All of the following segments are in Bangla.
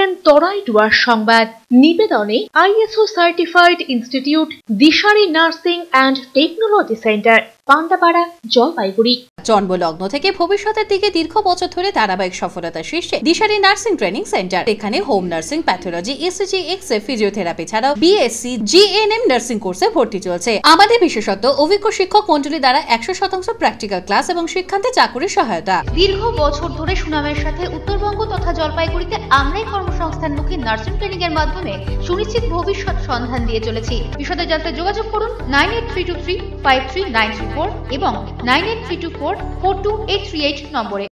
সিসিএন তরাই ডুয়ার সংবাদ নিবেদনে ISO certified institute Dishari nursing and technology centre. Pandapara Jalpaiguri. জন্মলগ্ন থেকে ভবিষ্যতের দিকে দীর্ঘ বছর ধরে ধারাবাহিক সফলতা শীর্ষে দিশারি নার্সিং ট্রেনিং সেন্টার। এখানে home nursing pathology ECG X physiotherapy ছাড়াও বিএসসি জিএনএম নার্সিং কোর্সে ভর্তি চলছে। আমাদের বিশেষত্ব অভিজ্ঞ শিক্ষক মন্ডলী দ্বারা একশো শতাংশ প্র্যাকটিক্যাল ক্লাস এবং শিক্ষান্তে চাকুরির সহায়তা। দীর্ঘ বছর ধরে সুনামের সাথে উত্তরবঙ্গ তথা জলপাইগুড়িতে আমরাই কর্মসংস্থানমুখী নার্সিং ট্রেনিং এর মাধ্যমে সুনিশ্চিত ভবিষ্যৎ সন্ধান দিয়ে চলেছি। বিশদে জানতে যোগাযোগ করুন nine eight three two three five three nine three four এবং nine eight three two four four two eight three eight নম্বরে।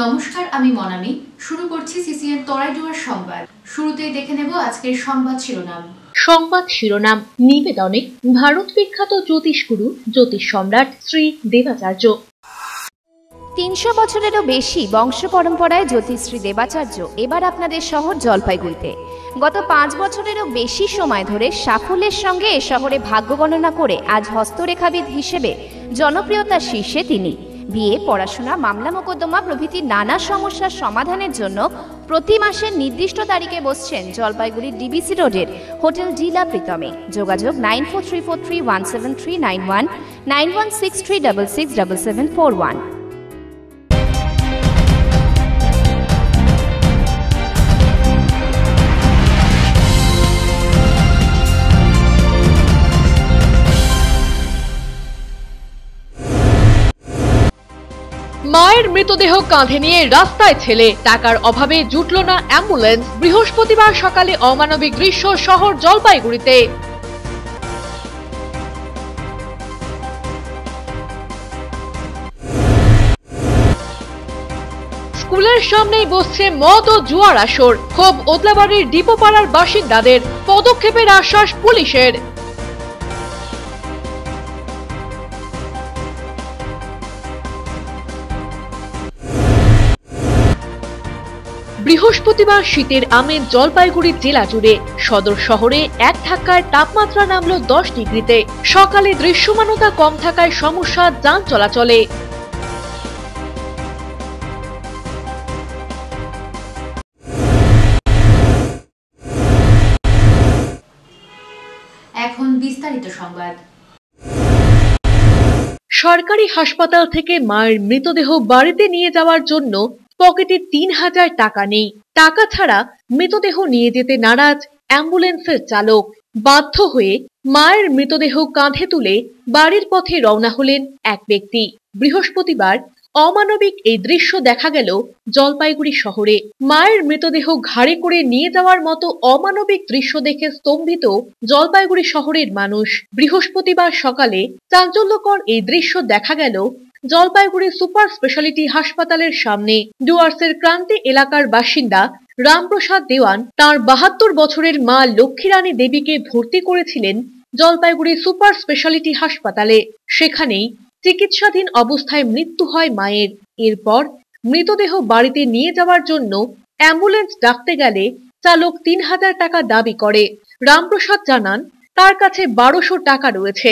নমস্কার আমি মনামি শুরু করছি সিসিএন তরাইডুয়ার সংবাদ। শুরুতেই দেখে নেব আজকের সংবাদ শিরোনাম। সংবাদ শিরোনাম নিবেদনে ভারত বিখ্যাত জ্যোতিষগুরু জ্যোতিষ সম্রাট শ্রী দেবাচার্য। তিনশো বছরেরও বেশি বংশ পরম্পরায় জ্যোতিশ্রী দেবাচার্য এবার আপনাদের শহর জলপাইগুড়িতে। গত পাঁচ বছরেরও বেশি সময় ধরে সাফল্যের সঙ্গে এ শহরে ভাগ্য গণনা করে আজ হস্তরেখাবিদ হিসেবে জনপ্রিয়তার শীর্ষে তিনি। বিয়ে, পড়াশোনা, মামলা মোকদ্দমা প্রভৃতি নানা সমস্যার সমাধানের জন্য প্রতি মাসের নির্দিষ্ট তারিখে বসছেন জলপাইগুড়ি ডিবিসি রোডের হোটেল জিলা প্রীতমে। যোগাযোগ nine four three four three one seven three nine one nine one six three double six double seven four one. মায়ের মৃতদেহ কাঁধে নিয়ে রাস্তায় ছেলে। টাকার অভাবে জুটল না অ্যাম্বুলেন্স। বৃহস্পতিবার সকালে অমানবিক দৃশ্য শহর জলপাইগুড়িতে। স্কুলের সামনেই বসছে মদ ও জুয়ার আসর। ক্ষোভ ওতলাবাড়ির ডিপোপাড়ার বাসিন্দাদের। পদক্ষেপের আশ্বাস পুলিশের। বৃহস্পতিবার শীতের আমেজ জলপাইগুড়ি জেলা জুড়ে সদর শহরে এক ধাক্কায় তাপমাত্রা নামল দশ ডিগ্রিতে। সকালে দৃশ্যমানতা কম থাকায় সমস্যা যান চলাচলে। এখন বিস্তারিত সংবাদ। সরকারি হাসপাতাল থেকে মায়ের মৃতদেহ বাড়িতে নিয়ে যাওয়ার জন্য পকেটে তিন হাজার টাকা নেই। টাকা ছাড়া মৃতদেহ নিয়ে যেতে নারাজ অ্যাম্বুলেন্সের চালক। বাধ্য হয়ে মায়ের মৃতদেহ কাঁধে তুলে বাড়ির পথে রওনা হলেন এক ব্যক্তি। বৃহস্পতিবার অমানবিক এই দৃশ্য দেখা গেল জলপাইগুড়ি শহরে। মায়ের মৃতদেহ ঘাড়ে করে নিয়ে যাওয়ার মতো অমানবিক দৃশ্য দেখে স্তম্ভিত জলপাইগুড়ি শহরের মানুষ। বৃহস্পতিবার সকালে চাঞ্চল্যকর এই দৃশ্য দেখা গেল জলপাইগুড়ি সুপার স্পেশালিটি হাসপাতালের সামনে ডুয়ার্সের ক্রান্তি এলাকার বাসিন্দা রামপ্রসাদ দেওয়ান তার বাহাত্তর বছরের মা লক্ষ্মীরানী দেবীকে ভর্তি করেছিলেন জলপাইগুড়ি সুপার স্পেশালিটি হাসপাতালে। সেখানেই চিকিৎসাধীন অবস্থায় মৃত্যু হয় মায়ের। এরপর মৃতদেহ বাড়িতে নিয়ে যাওয়ার জন্য অ্যাম্বুলেন্স ডাকতে গেলে চালক তিন হাজার টাকা দাবি করে। রামপ্রসাদ জানান, তার কাছে বারোশো টাকা রয়েছে।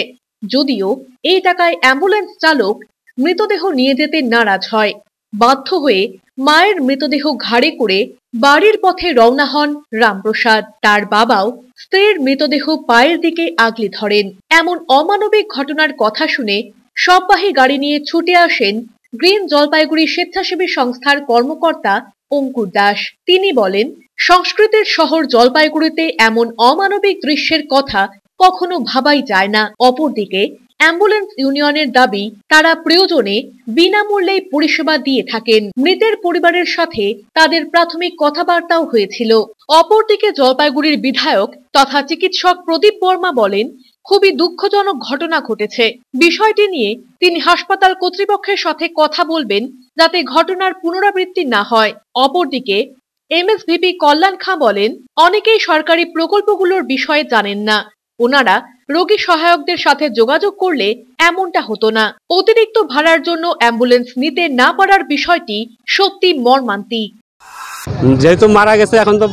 যদিও এই টাকায় অ্যাম্বুলেন্স চালক মৃতদেহ নিয়ে যেতে নারাজ হয়। বাধ্য হয়ে মায়ের মৃতদেহ ঘাড়ে করে বাড়ির পথে রওনা হন রামপ্রসাদ। তার বাবাও স্ত্রীর মৃতদেহ পায়ের দিকে আগলে ধরেন। এমন অমানবিক ঘটনার কথা শুনে সববাহী গাড়ি নিয়ে ছুটে আসেন গ্রিন জলপাইগুড়ি স্বেচ্ছাসেবী সংস্থার কর্মকর্তা অঙ্কুর দাস। তিনি বলেন, সংস্কৃতির শহর জলপাইগুড়িতে এমন অমানবিক দৃশ্যের কথা কখনো ভাবাই যায় না। অপরদিকে অ্যাম্বুলেন্স ইউনিয়নের দাবি, তারা প্রয়োজনে বিনামূল্যে পরিষেবা দিয়ে থাকেন। মৃতের পরিবারের সাথে তাদের প্রাথমিক কথাবার্তাও হয়েছিল। অপরদিকে জলপাইগুড়ির বিধায়ক তথা চিকিৎসক প্রদীপ বর্মা বলেন, খুবই দুঃখজনক ঘটনা ঘটেছে। বিষয়টি নিয়ে তিনি হাসপাতাল কর্তৃপক্ষের সাথে কথা বলবেন যাতে ঘটনার পুনরাবৃত্তি না হয়। অপরদিকে এমএসভিপি কল্যাণ খাঁ বলেন, অনেকেই সরকারি প্রকল্পগুলোর বিষয়ে জানেন না। ওনারা রোগী সহায়কদের সাথে যোগাযোগ করলে এমনটা হতো না। অতিরিক্ত ভাড়ার জন্য অ্যাম্বুলেন্স নিতে না পারার বিষয়টি সত্যি মর্মান্তিক। যেহেতু মারা গেছে, এখন তো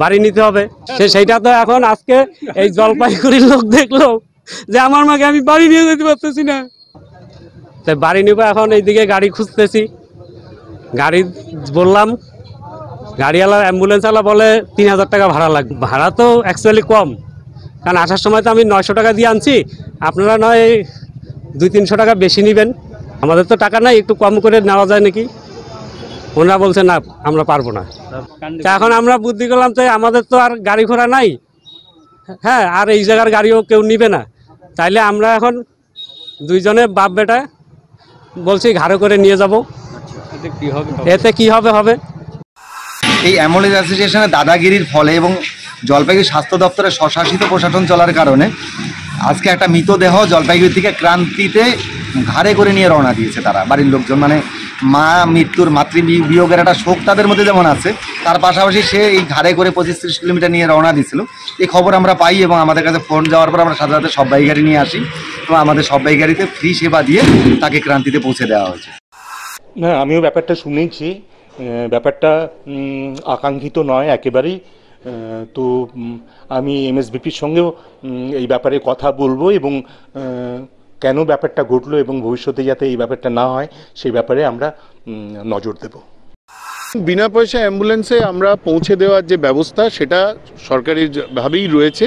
বাড়ি নিতে হবে। সে সেইটা তো এখন আজকে এই জলপাইগুড়ির লোক দেখল যে আমার মাকে আমি বাড়ি নিয়ে যেতে পারতেছি না। তাই বাড়ি নিবো এখন, এইদিকে গাড়ি খুঁজতেছি। গাড়ি বললাম, গাড়িওয়ালা, অ্যাম্বুলেন্সওয়ালা বলে তিন হাজার টাকা ভাড়া লাগবে ভাড়া তো অ্যাকচুয়ালি কম। কারণ আসার সময় তো আমি নয়শো টাকা দিয়ে আনছি। আপনারা নয়, দুই, তিনশো টাকা বেশি নেবেন। আমাদের তো টাকা নাই, একটু কম করে নেওয়া যায় নাকি? ওনারা বলছে, না, আমরা পারব না। তা এখন আমরা বুদ্ধি করলাম তো আমাদের তো আর গাড়ি ঘোড়া নাই। হ্যাঁ আর এই জায়গার গাড়িও কেউ নিবে না। তাইলে আমরা এখন দুইজনে বাপ বেটা বলছি, ঘাড়ে করে নিয়ে যাব। এতে কি হবে হবে? এই অ্যাম্বুলেন্স অ্যাসোসিয়েশনের দাদাগিরির ফলে এবং জলপাইগুড়ি স্বাস্থ্য দপ্তরের স্বশাসিত প্রশাসন চলার কারণে আজকে একটা মৃতদেহ জলপাইগুড়ি থেকে ক্রান্তিতে ঘাড়ে করে নিয়ে রওনা দিয়েছে তারা। বাড়ির লোকজন মানে মা, মৃত্যুর মাতৃ বিয়োগের একটা শোক তাদের মধ্যে যেমন আছে, তার পাশাপাশি সে এই ঘাড়ে করে পঁচিশ ত্রিশ কিলোমিটার নিয়ে রওনা দিয়েছিল। এই খবর আমরা পাই এবং আমাদের কাছে ফোন যাওয়ার পর আমরা সাথে সবাই গাড়ি নিয়ে আসি এবং আমাদের সবাই গাড়িতে ফ্রি সেবা দিয়ে তাকে ক্রান্তিতে পৌঁছে দেওয়া হয়েছে। না, আমিও ব্যাপারটা শুনেছি। ব্যাপারটা আকাঙ্ক্ষিত নয়, একেবারেই তো আমি এমএসবিপির সঙ্গেও এই ব্যাপারে কথা বলব এবং কেন ব্যাপারটা ঘটলো এবং ভবিষ্যতে যাতে এই ব্যাপারটা না হয়, সেই ব্যাপারে আমরা নজর দেবো। বিনা পয়সা অ্যাম্বুলেন্সে আমরা পৌঁছে দেওয়ার যে ব্যবস্থা, সেটা সরকারি ভাবেই রয়েছে।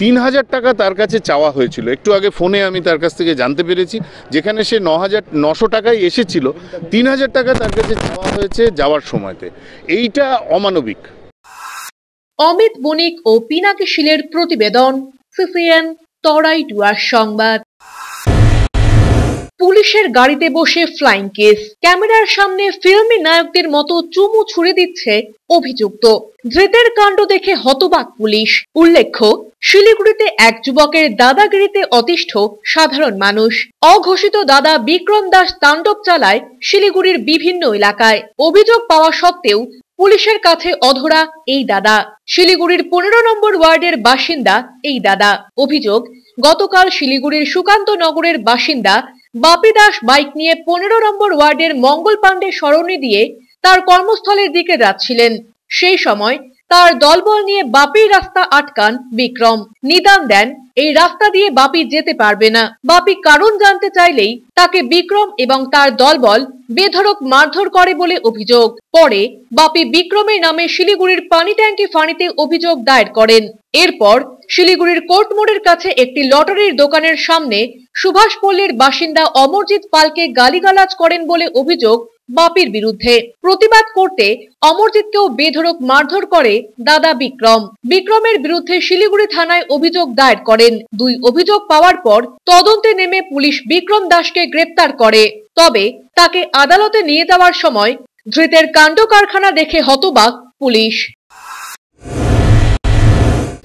তিন হাজার টাকা তার কাছে চাওয়া হয়েছিল। একটু আগে ফোনে আমি তার কাছ থেকে জানতে পেরেছি, যেখানে সে ন হাজার, নশো টাকায় এসেছিল, তিন হাজার টাকা তার কাছে চাওয়া হয়েছে যাওয়ার সময়তে। এইটা অমানবিক। অমিত বণিক ও পিনাকি শিলের প্রতিবেদন সিসিএন, তরাই ডুয়ার সংবাদ। পুলিশের গাড়িতে বসে ফ্লাইং কেস। ক্যামেরার সামনে ফিল্মি নায়কদের মতো চুমু ছুড়ে দিচ্ছে অভিযুক্ত। ধৃতের কাণ্ড দেখে হতবাক পুলিশ। উল্লেখ্য, শিলিগুড়িতে এক যুবকের দাদাগিরিতে অতিষ্ঠ সাধারণ মানুষ। অঘোষিত দাদা বিক্রম দাস তাণ্ডব চালায় শিলিগুড়ির বিভিন্ন এলাকায়। অভিযোগ পাওয়া সত্ত্বেও পুলিশের কাছে অধরা এই দাদা। শিলিগুড়ির পনেরো নম্বর ওয়ার্ডের বাসিন্দা এই দাদা। অভিযোগ, গতকাল শিলিগুড়ির সুকান্ত নগরের বাসিন্দা বাপি দাস বাইক নিয়ে পনেরো নম্বর ওয়ার্ডের মঙ্গল পাণ্ডে সরণি দিয়ে তার কর্মস্থলের দিকে যাচ্ছিলেন। সেই সময় তার দলবল নিয়ে বাপির রাস্তা আটকান বিক্রম। নিদান দেন, এই রাস্তা দিয়ে বাপি যেতে পারবে না। বাপি কারণ জানতে চাইলেই তাকে বিক্রম এবং তার দলবল বেধড়ক মারধর করে বলে অভিযোগ। পরে বাপি বিক্রমের নামে শিলিগুড়ির পানি ট্যাঙ্কি ফাঁড়িতে অভিযোগ দায়ের করেন। এরপর শিলিগুড়ির কোর্ট মোড়ের কাছে একটি লটারির দোকানের সামনে সুভাষপল্লীর বাসিন্দা অমরজিৎ পালকে গালিগালাজ করেন বলে অভিযোগ বাপির বিরুদ্ধে প্রতিবাদ করতে অমরজিৎকেও বেধরক মারধর করে দাদা বিক্রম। বিক্রমের বিরুদ্ধে শিলিগুড়ি থানায় অভিযোগ দায়ের করেন। দুই অভিযোগ পাওয়ার পর তদন্তে নেমে পুলিশ বিক্রম দাসকে গ্রেপ্তার করে। তবে তাকে আদালতে নিয়ে যাওয়ার সময় ধৃতের কাণ্ড কারখানা দেখে হতবাক পুলিশ।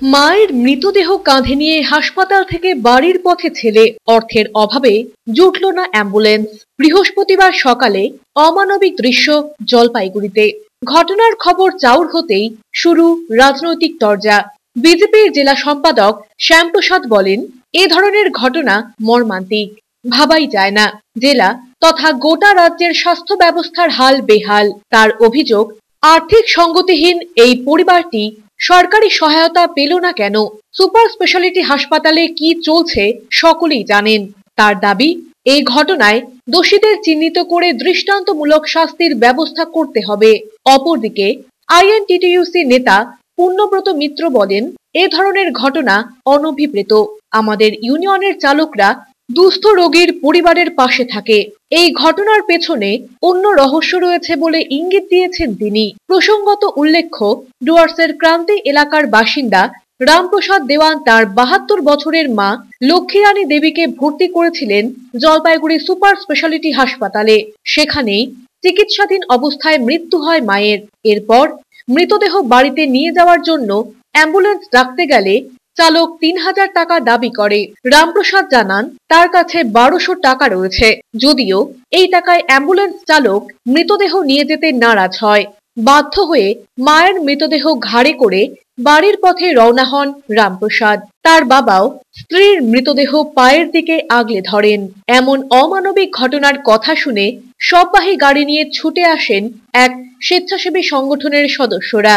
মায়ের মৃতদেহ কাঁধে নিয়ে হাসপাতাল থেকে বাড়ির পথে ছেলে অর্থের অভাবে জুটল না অ্যাম্বুলেন্স। বৃহস্পতিবার সকালে অমানবিক দৃশ্য জলপাইগুড়িতে। ঘটনার খবর চাউর হতেই শুরু রাজনৈতিক তরজা। বিজেপির জেলা সম্পাদক শ্যামপ্রসাদ বলেন, এ ধরনের ঘটনা মর্মান্তিক। ভাবাই যায় না, জেলা তথা গোটা রাজ্যের স্বাস্থ্য ব্যবস্থার হাল বেহাল। তার অভিযোগ, আর্থিক সঙ্গতিহীন এই পরিবারটি সরকারি সহায়তা পেল না কেন? সুপার স্পেশালিটি হাসপাতালে কি চলছে সকলেই জানেন। তার দাবি, এই ঘটনায় দোষীদের চিহ্নিত করে দৃষ্টান্তমূলক শাস্তির ব্যবস্থা করতে হবে। অপরদিকে আইএনটিটিইউসি নেতা পূর্ণব্রত মিত্র বলেন, এ ধরনের ঘটনা অনভিপ্রেত। আমাদের ইউনিয়নের চালকরা দুস্থ রোগীর পরিবারের পাশে থাকে। এই ঘটনার পেছনে অন্য রহস্য রয়েছে বলে ইঙ্গিত দিয়েছেন তিনি। প্রসঙ্গত উল্লেখ্য, ডুয়ার্সের ক্রান্তি এলাকার বাসিন্দা রামপ্রসাদ দেওয়ান তার বাহাত্তর বছরের মা লক্ষ্মীরানী দেবীকে ভর্তি করেছিলেন জলপাইগুড়ি সুপার স্পেশালিটি হাসপাতালে। সেখানেই চিকিৎসাধীন অবস্থায় মৃত্যু হয় মায়ের। এরপর মৃতদেহ বাড়িতে নিয়ে যাওয়ার জন্য অ্যাম্বুলেন্স ডাকতে গেলে চালক তিন হাজার টাকা দাবি করে। রামপ্রসাদ জানান, তার কাছে বারোশো টাকা রয়েছে। যদিও এই টাকায় অ্যাম্বুলেন্স চালক মৃতদেহ নিয়ে যেতে নারাজ হয়। বাধ্য হয়ে মায়ের মৃতদেহ ঘাড়ে করে বাড়ির পথে রওনা হন রামপ্রসাদ। তার বাবাও স্ত্রীর মৃতদেহ পায়ের দিকে আগলে ধরেন। এমন অমানবিক ঘটনার কথা শুনে সববাহী গাড়ি নিয়ে ছুটে আসেন এক স্বেচ্ছাসেবী সংগঠনের সদস্যরা।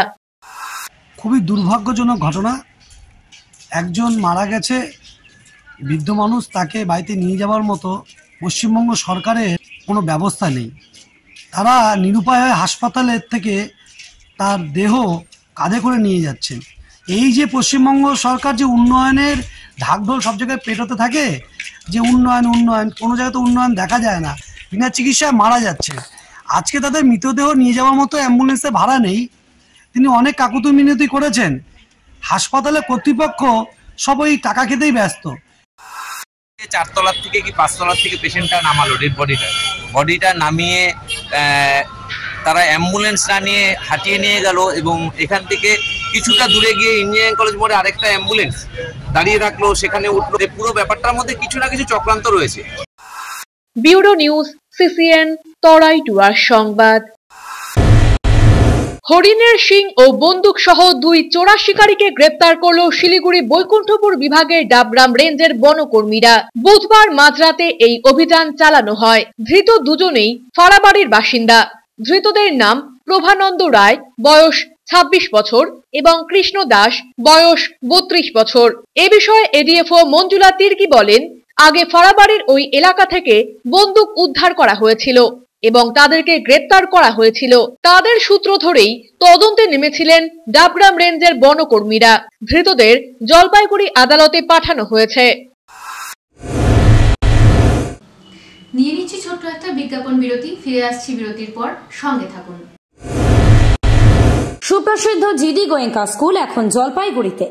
খুবই দুর্ভাগ্যজনক ঘটনা। একজন মারা গেছে, বৃদ্ধ মানুষ তাকে বাড়িতে নিয়ে যাওয়ার মতো পশ্চিমবঙ্গ সরকারের কোনো ব্যবস্থা নেই। তারা নিরুপায় হয়ে হাসপাতালের থেকে তার দেহ কাঁধে করে নিয়ে যাচ্ছেন। এই যে পশ্চিমবঙ্গ সরকার যে উন্নয়নের ঢাকঢোল সব জায়গায় পেটোতে থাকে, যে উন্নয়ন উন্নয়ন, কোনো জায়গায় তো উন্নয়ন দেখা যায় না, বিনা চিকিৎসায় মারা যাচ্ছে। আজকে তাদের মৃতদেহ নিয়ে যাওয়ার মতো অ্যাম্বুলেন্সে ভাড়া নেই। তিনি অনেক কাকুতু মিনতি করেছেন হাসপাতালে কর্তৃপক্ষ সব ওই টাকা খেতেই ব্যস্ত। চারতলার থেকে কি পাঁচতলার থেকে পেশেন্টটা নামালো ডেড বডিটা বডিটা নামিয়ে আহ, তারা অ্যাম্বুলেন্স না নিয়ে হাঁটিয়ে নিয়ে গেল এবং এখান থেকে কিছুটা দূরে গিয়ে ইঞ্জিনিয়ারিং কলেজ মোড়ে আরেকটা অ্যাম্বুলেন্স দাঁড়িয়ে রাখল সেখানে উঠল। পুরো ব্যাপারটার মধ্যে কিছু না কিছু চক্রান্ত রয়েছে। Bureau news CCN Terai Dooars সংবাদ। হরিণের শিং ও বন্দুক সহ দুই চোরা শিকারীকে গ্রেপ্তার করল শিলিগুড়ি বৈকুণ্ঠপুর বিভাগের ডাবগ্রাম রেঞ্জের বনকর্মীরা। বুধবার মাঝরাতে এই অভিযান চালানো হয়। ধৃত দুজনেই ফাড়াবাড়ির বাসিন্দা। ধৃতদের নাম প্রভানন্দ রায়, বয়স ২৬ বছর, এবং কৃষ্ণ দাস, বয়স বত্রিশ বছর। এ বিষয়ে এডিএফও মঞ্জুলা তির্কি বলেন, আগে ফাড়াবাড়ির ওই এলাকা থেকে বন্দুক উদ্ধার করা হয়েছিল। এবং তাদেরকে গ্রেপ্তার করা হয়েছিল। তাদের সূত্র ধরেই তদন্তে নেমেছিলেন ডাবগ্রাম রেঞ্জের বনকর্মীরা। ধৃতদের জলপাইগুড়ি আদালতে পাঠানো হয়েছে। নিয়ে নিচ্ছি ছোট্ট একটা বিজ্ঞাপন বিরতি, ফিরে আসছি বিরতির পর সঙ্গে থাকুন। সুপ্রসিদ্ধ জিডি গোয়েঙ্কা স্কুল এখন জলপাইগুড়িতে।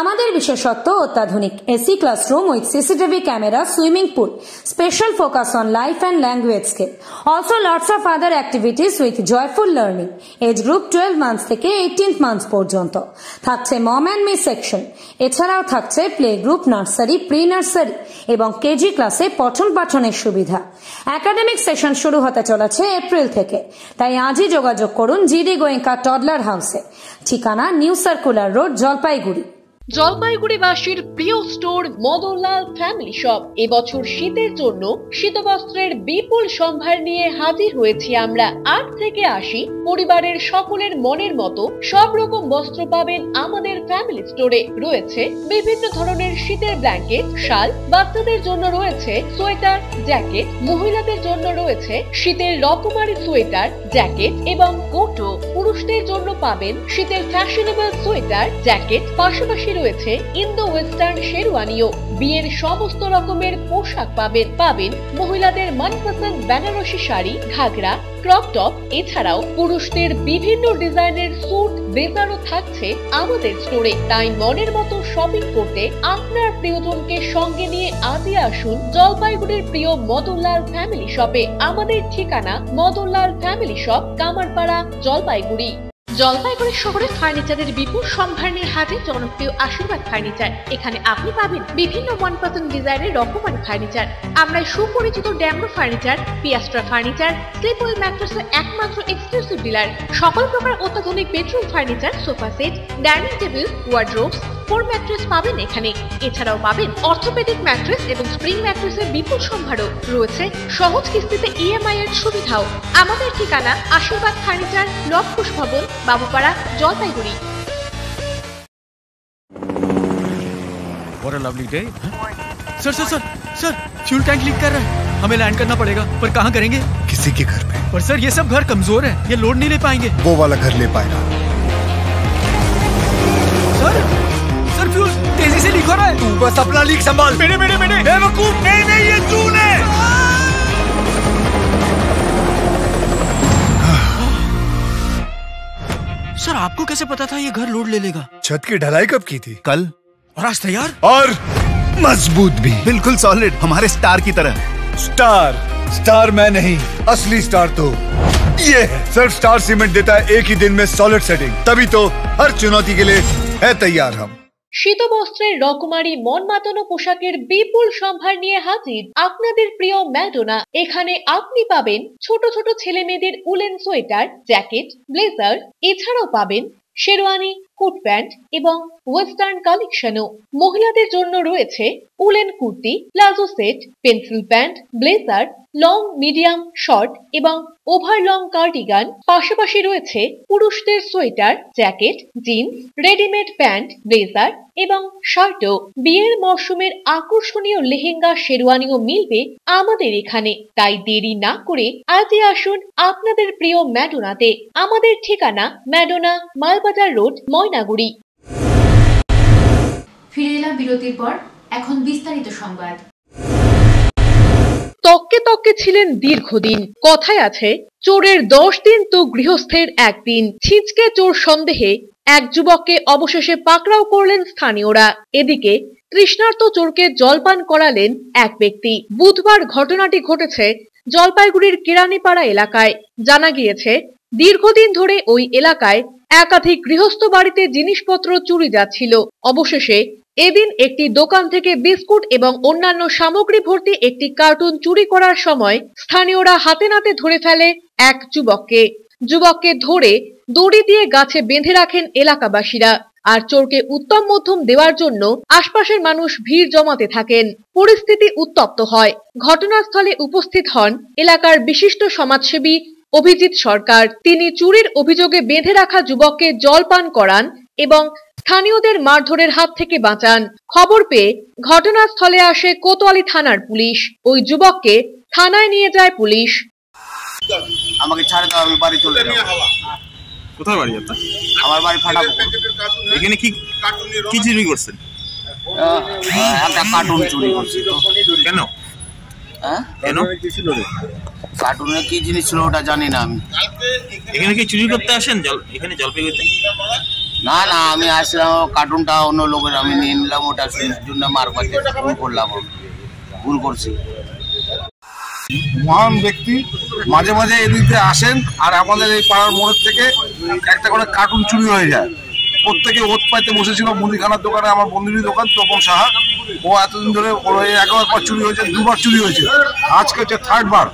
আমাদের বিশেষত্ব অত্যাধুনিক। AC classroom with CCTV camera, swimming pool, special focus on life and language skill. Also lots of other activities with joyful learning age group twelve months থেকে এইটিন মান্থস পর্যন্ত। থাকছে মম অ্যান্ড মি সেকশন এছাড়াও থাকছে play group nursery pre nursery এবং কেজি ক্লাসে পঠন পাঠনের সুবিধা। একাডেমিক সেশন শুরু হতে চলেছে এপ্রিল থেকে। তাই আজই যোগাযোগ করুন জিডি গোয়েঙ্কা টডলার হাউসে ঠিকানা নিউ সার্কুলার রোড জলপাইগুড়ি। জলপাইগুড়িবাসীর প্রিয় স্টোর মদনলাল ফ্যামিলি শপ। এবছর শীতের জন্য শীতবস্ত্রের বিপুল সম্ভার নিয়ে হাজির হয়েছি আমরা। আট থেকে আশি পরিবারের সকলের মনের মতো সব রকম বস্ত্র পাবেন আমাদের ফ্যামিলি স্টোরে। রয়েছে বিভিন্ন ধরনের শীতের ব্ল্যাঙ্কেট, শাল, বাচ্চাদের জন্য রয়েছে সোয়েটার, জ্যাকেট, মহিলাদের জন্য রয়েছে শীতের রকমারি সোয়েটার, জ্যাকেট এবং কোটো পুরুষদের জন্য পাবেন শীতের ফ্যাশনেবল সোয়েটার, জ্যাকেট, পাশাপাশি রয়েছে ইন্দো ওয়েস্টার্ন শেরওয়ানিও। বিয়ের সমস্ত রকমের পোশাক পাবেন পাবেন মহিলাদের মনপসন্দ বেনারসি শাড়ি, ঘাগরা, ক্রপ টপ। এছাড়াও পুরুষদের বিভিন্ন ডিজাইনের স্যুট, ব্লেজারও থাকছে আমাদের স্টোরে তাই মনের মতো শপিং করতে আপনার প্রিয়জনকে সঙ্গে নিয়ে আজই আসুন জলপাইগুড়ির প্রিয় মদনলাল ফ্যামিলি শপে আমাদের ঠিকানা মদনলাল ফ্যামিলি শপ কামারপাড়া, জলপাইগুড়ি। জলপাইগুড়ি শহরে ফার্নিচারের বিপুল সম্ভার নিয়ে হাজির জনপ্রিয় আশীর্বাদ ফার্নিচার। এখানে আপনি পাবেন বিভিন্ন মনপসন্দ ডিজাইনের রকমারি ফার্নিচার। আমরা সুপরিচিত Damro furniture, Piyestra furniture Sleepwell ম্যাট্রেসের একমাত্র এক্সক্লুসিভ ডিলার সকল প্রকার অত্যাধুনিক bedroom furniture, sofa set, dining table wardrobes four mattress পাবেন এখানে এছাড়াও পাবেন অর্থোপেডিক ম্যাট্রেস এবং স্প্রিং ম্যাট্রেসের বিপুল সম্ভারও রয়েছে সহজ কিস্তিতে ইএমআই এর সুবিধাও আমাদের ঠিকানা Ashirbad furniture Labkush Bhaban Babupara Jalpaiguri What a lovely day. Sir sir sir sir fuel tank leak कर रहा है हमें लैंड करना पड़ेगा पर कहाँ करेंगे किसी के घर पे पर सर ये सब घर कमजोर है ये लोड नहीं ले पाएंगे वो वाला घर ले पाएगा लीक हो रहा है तू बस अपना लीक संभाल। मेरे मेरे मेरे बेवकूफ़ नहीं नहीं ये जून है सर आपको कैसे पता था ये घर लोड ले लेगा? छत की ढलाई कब की थी? कल। और आज तैयार? और मज़बूत भी। बिल्कुल सॉलिड हमारे स्टार की तरह। स्टार स्टार मैं नहीं असली स्टार तो ये है। सिर्फ़ स्टार सीमेंट देता है एक ही दिन में सॉलिड सेटिंग तभी तो हर चुनौती के लिए है तैयार हम। শীতবস্ত্রের রকমারি মন মাতানো পোশাকের বিপুল সম্ভার নিয়ে হাজির আপনাদের প্রিয় ম্যাডোনা এখানে আপনি পাবেন ছোট ছোট ছেলে মেয়েদের উলেন সোয়েটার, জ্যাকেট, ব্লেজার, এছাড়াও পাবেন শেরওয়ানি কোট প্যান্ট এবং ওয়েস্টার্ন কালেকশনও মহিলাদের জন্য রয়েছে woollen kurti, palazzo set, pencil pant, blazer, long, medium, short এবং ওভার লং কার্ডিগান। পাশাপাশি রয়েছে পুরুষদের sweater, jacket, jeans, readymade pant, blazer এবং শার্টও। বিয়ের মরশুমের আকর্ষণীয় লেহেঙ্গা, শেরওয়ানিও মিলবে আমাদের এখানে। তাই দেরি না করে আজই আসুন আপনাদের প্রিয় ম্যাডোনাতে। আমাদের ঠিকানা ম্যাডোনা মালবাজার রোড ময়নাগুড়ি ফিরে এলাম বিরতির পর এখন বিস্তারিত সংবাদ। তককে তককে ছিলেন দীর্ঘদিন। কথায় আছে চোরের দশ দিন তো গৃহস্থের একদিন। ছিচকে চোর সন্দেহে এক যুবককে অবশেষে পাকড়াও করলেন স্থানীয়রা। এদিকে তৃষ্ণার্ত চোরকে জলপান করালেন এক ব্যক্তি। বুধবার ঘটনাটি ঘটেছে জলপাইগুড়ির কেরানীপাড়া এলাকায়। জানা গিয়েছে দীর্ঘদিন ধরে ওই এলাকায় একাধিক গৃহস্থ বাড়িতে জিনিসপত্র চুরি যাচ্ছিল। অবশেষে এদিন একটি দোকান থেকে বিস্কুট এবং অন্যান্য সামগ্রী ভর্তি একটি কার্টুন চুরি করার সময় স্থানীয়রা হাতে নাতে ধরে ফেলে এক যুবককে। যুবককে ধরে দড়ি দিয়ে গাছে বেঁধে রাখেন এলাকাবাসীরা আর চোরকে উত্তম মধ্যম দেওয়ার জন্য আশপাশের মানুষ ভিড় জমাতে থাকেন। পরিস্থিতি উত্তপ্ত হয়। ঘটনাস্থলে উপস্থিত হন এলাকার বিশিষ্ট সমাজসেবী অভিজিৎ সরকার। তিনি চুরির অভিযোগে বেঁধে রাখা যুবককে জল পান করান এবং স্থানীয়দের মারধরের হাত থেকে বাঁচান। খবর পেয়ে ঘটনাস্থলে আসে কোতোয়ালি থানার পুলিশ। ওই যুবককে থানায় নিয়ে যায় পুলিশ। আমাকে ছাড়ে দাও আমি বাড়ি চলে যাব। কোথায় বাড়ি আপনার? আমার বাড়ি ফাটাবো এখানে কি কি চুরি করছেন? একটা কার্টুন চুরি করছি তো। কেন? হ্যাঁ? কেন? কার্টুনে কি জিনিস ছিল ওটা জানি না আমি। এখানে কি চুরি করতে আসেন জল এখানে জলপাইগুড়িতে? না না আমি আসলাম কার্টুনটা অন্য লোকের আমি নিয়ে নিলাম ওটা জন্য মার পাচ্ছে ভুল করলাম ভুল করছি। মহান ব্যক্তি মাঝে মাঝে এদিকে আসেন আর আমাদের এই পাড়ার মোড়ের থেকে একটা করে কার্টুন চুরি হয়ে যায়। প্রত্যেকে ওত পাইতে বসেছিল। মুদিখানার দোকানে আমার বন্ধুরই দোকান, তপন সাহা। ও এতদিন ধরে ওর একবার চুরি হয়েছে, দুবার চুরি হয়েছে। আজকে হচ্ছে থার্ড বার।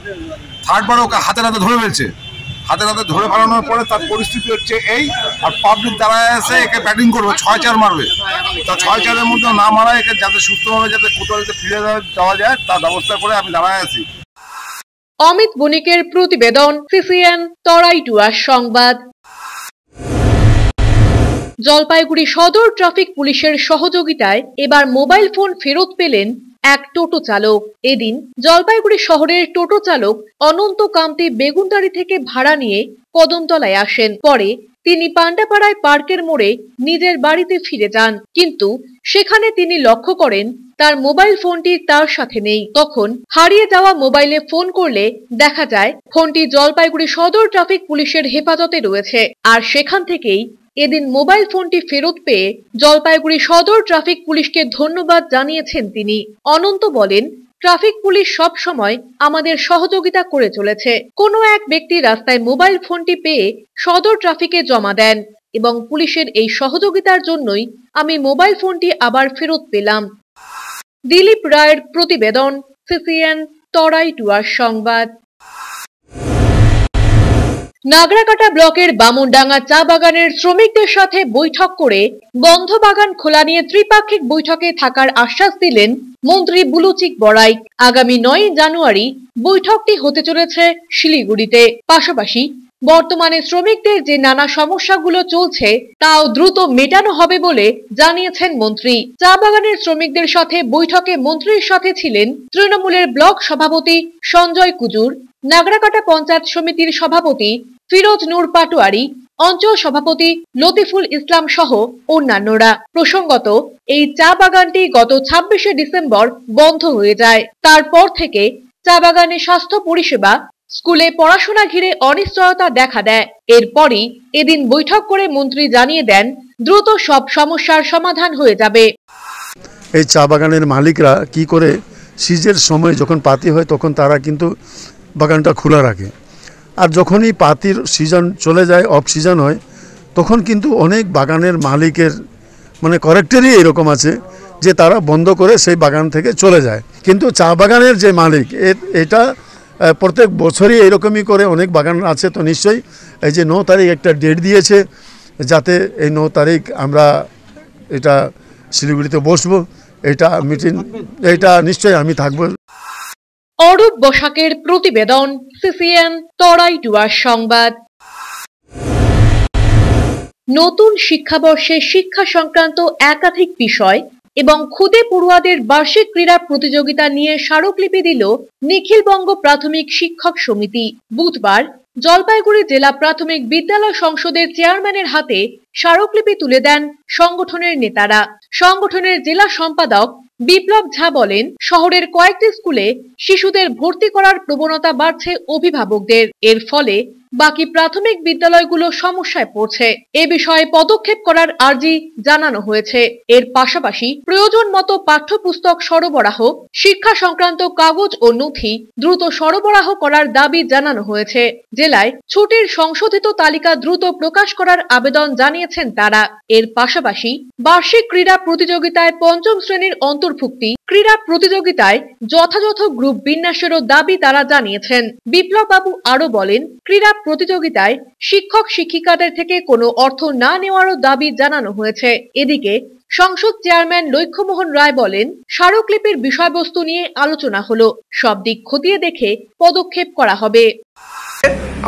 থার্ড বার ওকে হাতে হাতে ধরে ফেলছে। হাতে হাতে ধরে ফেলানোর পরে তার পরিস্থিতি হচ্ছে এই, আর পাবলিক দাঁড়ায় এসে একে ব্যাটিং করবে, ছয় চার মারবে। তা ছয় চারের মধ্যে না মারা একে যাতে সুস্থভাবে যাতে কোথাও ফিরে যাওয়া যায়, তার ব্যবস্থা করে আমি দাঁড়ায় আছি। অমিত বণিকের প্রতিবেদন সিসিএন তরাইটুয়ার সংবাদ। জলপাইগুড়ি সদর ট্রাফিক পুলিশের সহযোগিতায় এবার মোবাইল ফোন ফেরত পেলেন এক টোটো চালক। এদিন জলপাইগুড়ি শহরের টোটো চালক অনন্ত কান্তি বেগুনটারি থেকে ভাড়া নিয়ে কদমতলায় আসেন। পরে তিনি পান্ডাপাড়ায় পার্কের মোড়ে নিজের বাড়িতে ফিরে যান। কিন্তু সেখানে তিনি লক্ষ্য করেন, তার মোবাইল ফোনটি তার সাথে নেই। তখন হারিয়ে যাওয়া মোবাইলে ফোন করলে দেখা যায়, ফোনটি জলপাইগুড়ি সদর ট্রাফিক পুলিশের হেফাজতে রয়েছে। আর সেখান থেকেই এদিন মোবাইল ফোনটি ফেরত পেয়ে জলপাইগুড়ি সদর ট্রাফিক পুলিশকে ধন্যবাদ জানিয়েছেন তিনি। অনন্ত বলেন, ট্রাফিক পুলিশ সব সময় আমাদের সহযোগিতা করে চলেছে। কোনো এক ব্যক্তি রাস্তায় মোবাইল ফোনটি পেয়ে সদর ট্রাফিকে জমা দেন এবং পুলিশের এই সহযোগিতার জন্যই আমি মোবাইল ফোনটি আবার ফেরত পেলাম। দিলীপ রায়ের প্রতিবেদন, সিসিএন, তরাই টুয়ার সংবাদ। নাগরাকাটা ব্লকের বামুনডাঙ্গা চা বাগানের শ্রমিকদের সাথে বৈঠক করে বন্ধ বাগান খোলা নিয়ে ত্রিপাক্ষিক বৈঠকে থাকার আশ্বাস দিলেন মন্ত্রী বুলুচিক বড়াই। আগামী নয় জানুয়ারি বৈঠকটি হতে চলেছে শিলিগুড়িতে। পাশাপাশি বর্তমানে শ্রমিকদের যে নানা সমস্যাগুলো চলছে, তাও দ্রুত মেটানো হবে বলে জানিয়েছেন মন্ত্রী। চা বাগানের শ্রমিকদের সাথে বৈঠকে মন্ত্রীর সাথে ছিলেন তৃণমূলের ব্লক সভাপতি সঞ্জয় কুজুর। নাগরাকাটা পঞ্চায়েত সমিতির সভাপতি ফিরোজ নূর পাটোয়ারি, অঞ্চল সভাপতি লতিফুল ইসলাম সহ অন্যান্যরা। প্রসঙ্গত, এই চা বাগানটি গত ছাব্বিশে ডিসেম্বর বন্ধ হয়ে যায়। তারপর থেকে চা বাগানে স্বাস্থ্য পরিষেবা, স্কুলে পড়াশোনা ঘিরে অনিশ্চয়তা দেখা দেয়। এরপরই এদিন বৈঠক করে মন্ত্রী জানিয়ে দেন, দ্রুত সব সমস্যার সমাধান হয়ে যাবে। এই চা বাগানের মালিকরা কি করে, সিজের সময় যখন পাতি হয় তখন তারা কিন্তু বাগানটা খোলা রাখে আর যখনই পাতির সিজন চলে যায় অফ সিজন হয় তখন কিন্তু অনেক বাগানের মালিকের মানে করেক্টেরই এরকম আছে যে তারা বন্ধ করে সেই বাগান থেকে চলে যায়। কিন্তু চা বাগানের যে মালিক এটা প্রত্যেক বছরই এরকমই করে অনেক বাগান আছে তো নিশ্চয়ই এই যে ন তারিখ একটা ডেট দিয়েছে যাতে এই ন তারিখ আমরা এটা শিলিগুড়িতে বসবো এটা মিটিং এটা নিশ্চয়ই আমি থাকব। অরূপ বসাকের প্রতিবেদন, সিসিএন, তরাই ডুয়ার সংবাদ। নতুন শিক্ষাবর্ষে শিক্ষা সংক্রান্ত একাধিক বিষয় এবং খুদে পড়ুয়াদের বার্ষিক ক্রীড়া প্রতিযোগিতা নিয়ে স্মারকলিপি দিল নিখিলবঙ্গ প্রাথমিক শিক্ষক সমিতি। বুধবার জলপাইগুড়ি জেলা প্রাথমিক বিদ্যালয় সংসদের চেয়ারম্যানের হাতে স্মারকলিপি তুলে দেন সংগঠনের নেতারা। সংগঠনের জেলা সম্পাদক বিপ্লব ঝা বলেন শহরের কয়েকটি স্কুলে শিশুদের ভর্তি করার প্রবণতা বাড়ছে অভিভাবকদের। এর ফলে বাকি প্রাথমিক বিদ্যালয়গুলো সমস্যায় পড়ছে। এ বিষয়ে পদক্ষেপ করার আর্জি জানানো হয়েছে। এর পাশাপাশি প্রয়োজন মতো পাঠ্যপুস্তক সরবরাহ, শিক্ষা সংক্রান্ত কাগজ ও নথি দ্রুত সরবরাহ করার দাবি জানানো হয়েছে। জেলায় ছুটির সংশোধিত তালিকা দ্রুত প্রকাশ করার আবেদন জানিয়েছেন তারা। এর পাশাপাশি বার্ষিক ক্রীড়া প্রতিযোগিতায় পঞ্চম শ্রেণির অন্তর্ভুক্তি, ক্রীড়া প্রতিযোগিতায় যথাযথ গ্রুপ বিন্যাসেরও দাবি তারা জানিয়েছেন। বিপ্লব বাবু আরও বলেন, ক্রীড়া প্রতিযোগিতায় শিক্ষক শিক্ষিকাদের থেকে কোনো অর্থ না নেওয়ারও দাবি জানানো হয়েছে। এদিকে সংসদ চেয়ারম্যান লক্ষ্যমোহন রায় বলেন স্মারকলিপির বিষয়বস্তু নিয়ে আলোচনা হলো। সব দিক খতিয়ে দেখে পদক্ষেপ করা হবে।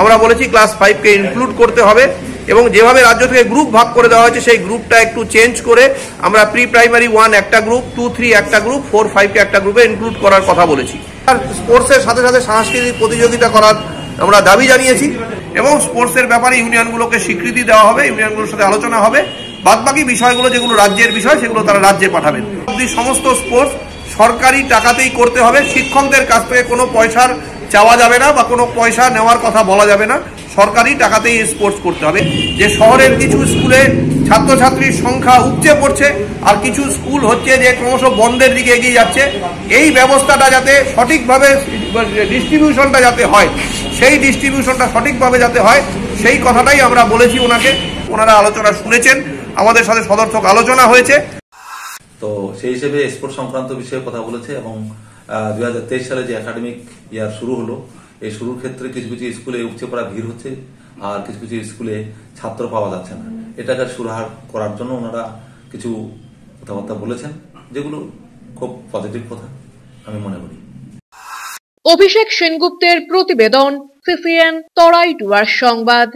আমরা বলেছি ক্লাস ফাইভকে ইনক্লুড করতে হবে এবং যেভাবে রাজ্য থেকে গ্রুপ ভাগ করে দেওয়া হয়েছে সেই গ্রুপটা একটু চেঞ্জ করে আমরা প্রি প্রাইমারি ওয়ান একটা গ্রুপ টু থ্রি একটা গ্রুপ ফোর ফাইভকে একটা গ্রুপে ইনক্লুড করার কথা বলেছি। আর স্পোর্টসের সাথে সাথে সাংস্কৃতিক প্রতিযোগিতা করার আমরা দাবি জানিয়েছি এবং স্পোর্টসের ব্যাপারে ইউনিয়নগুলোকে স্বীকৃতি দেওয়া হবে, ইউনিয়নগুলোর সাথে আলোচনা হবে। বাদবাকি বিষয়গুলো যেগুলো রাজ্যের বিষয়, সেগুলো তারা রাজ্যে পাঠাবেন। সমস্ত স্পোর্টস সরকারি টাকাতেই করতে হবে। শিক্ষকদের কাছ থেকে কোনো পয়সার চাওয়া যাবে না বা কোনো পয়সা নেওয়ার কথা বলা যাবে না। সরকারি টাকাতেই স্পোর্টস করতে হবে। যে শহরের কিছু স্কুলে ছাত্রছাত্রীর সংখ্যা উপচে পড়ছে, আর কিছু স্কুল হচ্ছে যে ক্রমশ বন্ধের দিকে এগিয়ে যাচ্ছে, এই ব্যবস্থাটা যাতে সঠিকভাবে ডিস্ট্রিবিউশনটা যাতে হয়, সেই ডিস্ট্রিবিউশনটা সঠিকভাবে যাতে হয়, সেই কথাটাই আমরা বলেছি ওনাকে। ওনারা আলোচনা শুনেছেন, আমাদের সাথে সদর্থক আলোচনা হয়েছে। তো সেই হিসেবে স্পোর্টস সংক্রান্ত বিষয়ে কথা বলেছে এবং দুই হাজার তেইশ সালে যে একাডেমিক ইয়ার শুরু হলো এই শুরুর ক্ষেত্রে কিছু কিছু স্কুলে উপচে পড়া ভিড় হচ্ছে আর কিছু কিছু স্কুলে ছাত্র পাওয়া যাচ্ছে না। এটাকে সুরাহার করার জন্য ওনারা কিছু কথাবার্তা বলেছেন যেগুলো খুব পজিটিভ কথা আমি মনে করি। অভিষেক সেনগুপ্তের প্রতিবেদন সিসিএন তরাই ডুয়ার সংবাদ।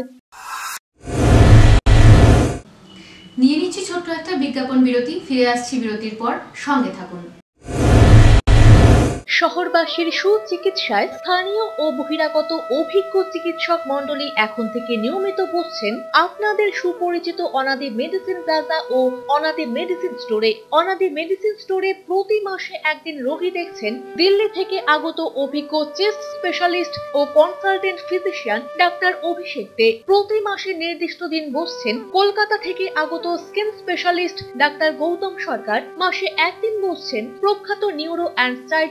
নিয়ে নিচ্ছি ছোট্ট একটা বিজ্ঞাপন বিরতি ফিরে আসছি বিরতির পর সঙ্গে থাকুন। শহরবাসীর সুচিকিৎসায় স্থানীয় ও বহিরাগত অভিজ্ঞ চিকিৎসক মন্ডলী এখন থেকে নিয়মিত বসছেন আপনাদের সুপরিচিত অনাদি মেডিসিন প্লাজা ও অনাদি মেডিসিন স্টোরে, অনাদি মেডিসিন স্টোরে প্রতি মাসে একদিন রোগী দেখছেন দিল্লি থেকে আগত অভিজ্ঞ চেস্ট স্পেশালিস্ট ও consultant physician doctor Abhishek De. প্রতি মাসে নির্দিষ্ট দিন বসছেন কলকাতা থেকে আগত skin specialist doctor Goutam Sarkar মাসে একদিন বসছেন প্রখ্যাত নিউরো অ্যান্ড সাইড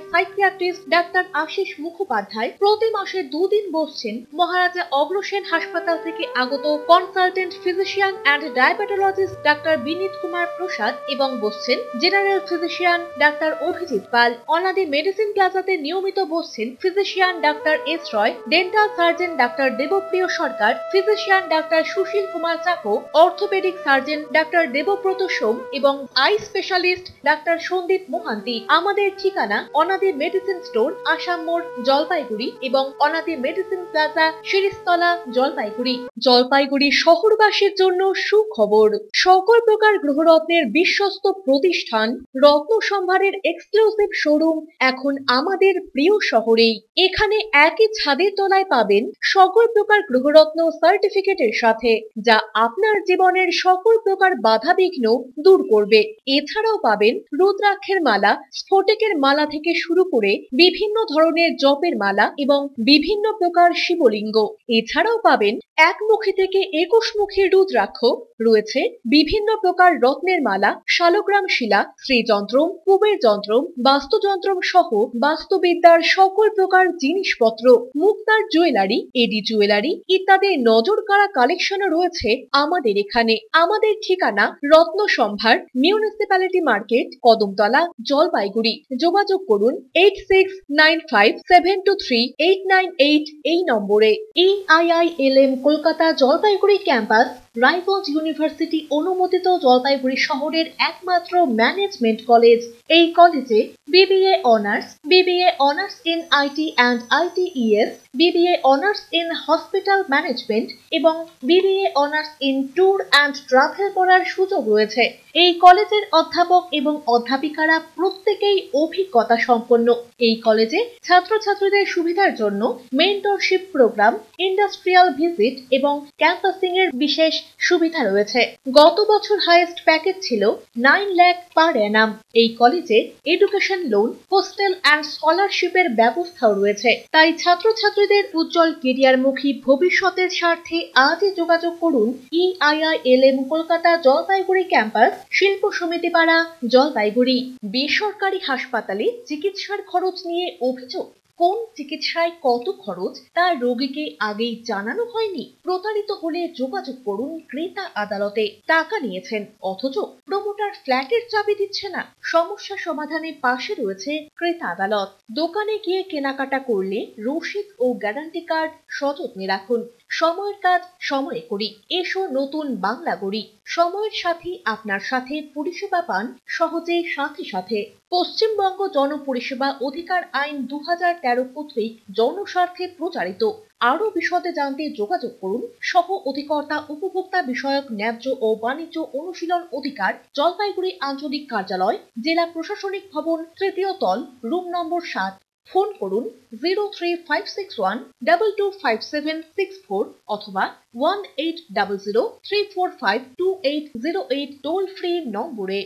ডাক্তার আশিস মুখোপাধ্যায় প্রতি মাসে দুদিন বসছেন মহারাজা অগ্রসেন হাসপাতাল থেকে আগত consultant physician and diabetologist doctor Binit Kumar Prasad এবং বসছেন general physician doctor Abhijit Pal. Anadi medicine প্লাজাতে নিয়মিত বসছেন physician doctor S Roy dental surgeon doctor Debpriya Sarkar physician doctor Sushil Kumar Chacko orthopaedic surgeon doctor Debabrata Som এবং eye specialist doctor Sandip Mohanty. আমাদের ঠিকানা অনাদি মেডিসিন স্টোর, আসাম মোড়, জলপাইগুড়ি এবং অনাদি মেডিসিন প্লাজা, শিরিষতলা, জলপাইগুড়ি। জলপাইগুড়ি শহরবাসীর জন্য সুখবর। সকল প্রকার গ্রহরত্নের বিশ্বস্ত প্রতিষ্ঠান, রত্ন সম্ভারের এক্সক্লুসিভ শোরুম এখন আমাদের প্রিয় শহরেই। এখানে একই ছাদের তলায় পাবেন সকল প্রকার গ্রহরত্ন সার্টিফিকেটের সাথে, যা আপনার জীবনের সকল প্রকার বাধা বিঘ্ন দূর করবে। এছাড়াও পাবেন রুদ্রাক্ষের মালা, স্ফটিকের মালা থেকে শুরু করে বিভিন্ন ধরনের জপের মালা এবং বিভিন্ন প্রকার শিবলিঙ্গ। এছাড়াও পাবেন এক একমুখী থেকে একুশমুখী রুদ্রাক্ষ, রয়েছে বিভিন্ন প্রকার রত্নের মালা, শালগ্রাম শিলা, শ্রীযন্ত্রম, কুবের যন্ত্রম, বাস্তুযন্ত্রম সহ বাস্তুবিদ্যার সকল প্রকার জিনিসপত্র, মুক্তার জুয়েলারি, এডি জুয়েলারি ইত্যাদি নজর কাড়া কালেকশনও রয়েছে আমাদের এখানে। আমাদের ঠিকানা রত্ন সম্ভার মিউনিসিপ্যালিটি মার্কেট কদমতলা, জলপাইগুড়ি। যোগাযোগ করুন eight six nine five seven two three eight nine eight এই নম্বরে EIILM Kolkata Jalpaiguri campus Raiganj university অনুমোদিত জলপাইগুড়ি শহরের একমাত্র ম্যানেজমেন্ট কলেজ। এই কলেজে BBA honours BBA honours in IT and ITES, BBA honours in hospital management এবং BBA honours in tour and travel করার সুযোগ রয়েছে। এই কলেজের অধ্যাপক এবং অধ্যাপিকারা প্রত্যেকেই অভিজ্ঞতা সম্পন্ন। এই কলেজে ছাত্রছাত্রীদের সুবিধার জন্য মেন্টরশিপ প্রোগ্রাম ইন্ডাস্ট্রিয়াল ভিজিট এবং ক্যাম্পাসিং এর বিশেষ সুবিধা রয়েছে। গত বছর হাইয়েস্ট প্যাকেজ ছিল নাইন ল্যাক পার অ্যানাম এই কলেজে এডুকেশন লোন হোস্টেল অ্যান্ড স্কলারশিপের ব্যবস্থাও রয়েছে। তাই ছাত্রছাত্রীদের উজ্জ্বল কেরিয়ারমুখী ভবিষ্যতের স্বার্থে আজই যোগাযোগ করুন E EIILM Kolkata Jalpaiguri campus শিল্প সমিতি পাড়া জলপাইগুড়ি। বেসরকারি হাসপাতালে চিকিৎসার খরচ নিয়ে অভিযোগ। কোন চিকিৎসায় কত খরচ তা রোগীকে আগেই জানানো হয়নি। প্রতারিত হলে যোগাযোগ করুন ক্রেতা আদালতে। টাকা নিয়েছেন, অথচ প্রমোটার ফ্ল্যাটের চাবি দিচ্ছে না। সমস্যা সমাধানে পাশে রয়েছে ক্রেতা আদালত। দোকানে গিয়ে কেনাকাটা করলে রসিদ ও গ্যারান্টি কার্ড সযত্নে রাখুন। সময়ের কাজ সময়ে করি। এসো নতুন বাংলা গড়ি। সময়ের সাথে আপনার সাথে পরিষেবা পান সহজে সাথে সাথে। পশ্চিমবঙ্গ জনপরিষেবা অধিকার আইন দু হাজার তেরো কর্তৃক জনস্বার্থে প্রচারিত। আরও বিশদে জানতে যোগাযোগ করুন সহ অধিকর্তা উপভোক্তা বিষয়ক ন্যায্য ও বাণিজ্য অনুশীলন অধিকার জলপাইগুড়ি আঞ্চলিক কার্যালয়, জেলা প্রশাসনিক ভবন, তৃতীয় তল, রুম নম্বর সাত। ফোন করুন zero three five six one double two five seven six four অথবা one eight double zero three four five two eight zero eight toll free নম্বরে।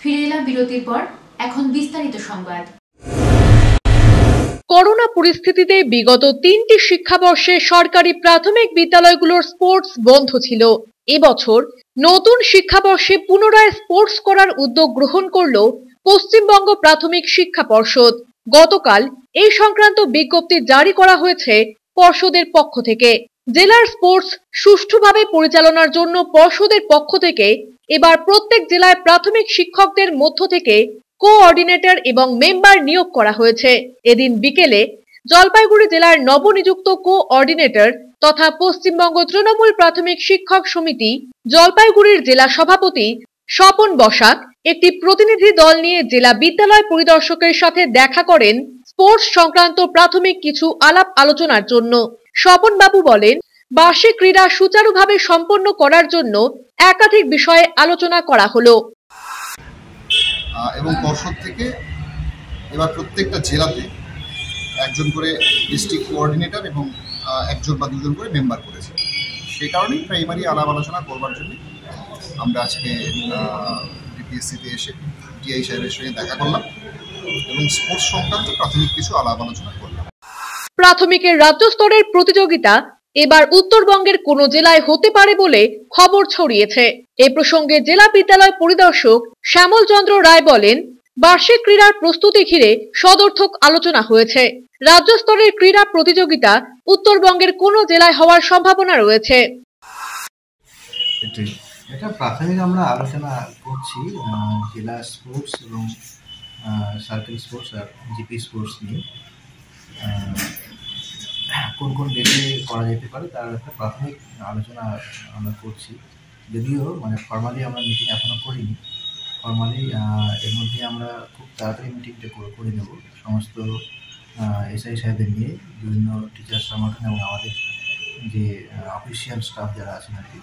ফিরে এলাম বিরতির পর এখন বিস্তারিত সংবাদ। করোনা পরিস্থিতিতে বিগত তিনটি শিক্ষাবর্ষে সরকারি প্রাথমিক বিদ্যালয়গুলোর স্পোর্টস বন্ধ ছিল। এবছর নতুন শিক্ষাবর্ষে পুনরায় স্পোর্টস করার উদ্যোগ গ্রহণ করল পশ্চিমবঙ্গ প্রাথমিক শিক্ষা পর্ষদ। গতকাল এই সংক্রান্ত বিজ্ঞপ্তি জারি করা হয়েছে পর্ষদের পক্ষ থেকে। জেলার স্পোর্টস সুষ্ঠুভাবে পরিচালনার জন্য পর্ষদের পক্ষ থেকে এবার প্রত্যেক জেলায় প্রাথমিক শিক্ষকদের মধ্য থেকে কোঅর্ডিনেটর এবং মেম্বার নিয়োগ করা হয়েছে। এদিন বিকেলে জলপাইগুড়ি জেলার নবনিযুক্ত কোঅর্ডিনেটর তথা পশ্চিমবঙ্গ তৃণমূল প্রাথমিক শিক্ষক সমিতি, জলপাইগুড়ির জেলা সভাপতি স্বপন বসাক একটি প্রতিনিধি দল নিয়ে জেলা বিদ্যালয় পরিদর্শকের সাথে দেখা করেন স্পোর্টস সংক্রান্ত প্রাথমিক কিছু আলাপ আলোচনার জন্য। স্বপন বাবু বলেন, বার্ষিক ক্রীড়া সুচারুভাবে সম্পন্ন করার জন্য একাধিক বিষয়ে আলোচনা করা হলো। এবং পর্ষদ থেকে এবার প্রত্যেকটা জেলাতে একজন করে ডিস্ট্রিক্ট কোঅর্ডিনেটর এবং একজন বা দুজন করে মেম্বার করেছে। সেই কারণেই প্রাইমারি আলাপ আলোচনা করবার জন্য আমরা আজকে ডিপিএসসিতে এসে টিআই সাহেবের সঙ্গে দেখা করলাম এবং স্পোর্টস সংক্রান্ত প্রাথমিক কিছু আলাপ আলোচনা করলাম। প্রাথমিকের রাজ্য স্তরের প্রতিযোগিতা এবার উত্তরবঙ্গের কোন জেলায় হতে পারে বলে খবর ছড়িয়েছে। এ প্রসঙ্গে জেলা বিদ্যালয় পরিদর্শক শ্যামল চন্দ্র রায় বলেন বার্ষিক ক্রীড়ার প্রস্তুতি ঘিরে সদর্থক আলোচনা হয়েছে। রাজ্য স্তরের ক্রীড়া প্রতিযোগিতা উত্তরবঙ্গের কোন জেলায় হওয়ার সম্ভাবনা রয়েছে। এটা প্রাথমিক আমরা আলোচনা করছি জেলা স্পোর্টস এবং সার্কেল স্পোর্টস আর জিপি স্পোর্টস নিয়ে। কোন কোন ডেটে করা যেতে পারে তার একটা প্রাথমিক আলোচনা আমরা করছি। যদিও মানে ফর্মালি আমরা মিটিং এখনও করিনি। ফর্মালি এর মধ্যে আমরা খুব তাড়াতাড়ি মিটিংটা করে করে নেব। সমস্ত এসআই সাহেবদের নিয়ে, বিভিন্ন টিচার সংগঠন এবং আমাদের যে অফিসিয়াল স্টাফ যারা আছেন আর কি।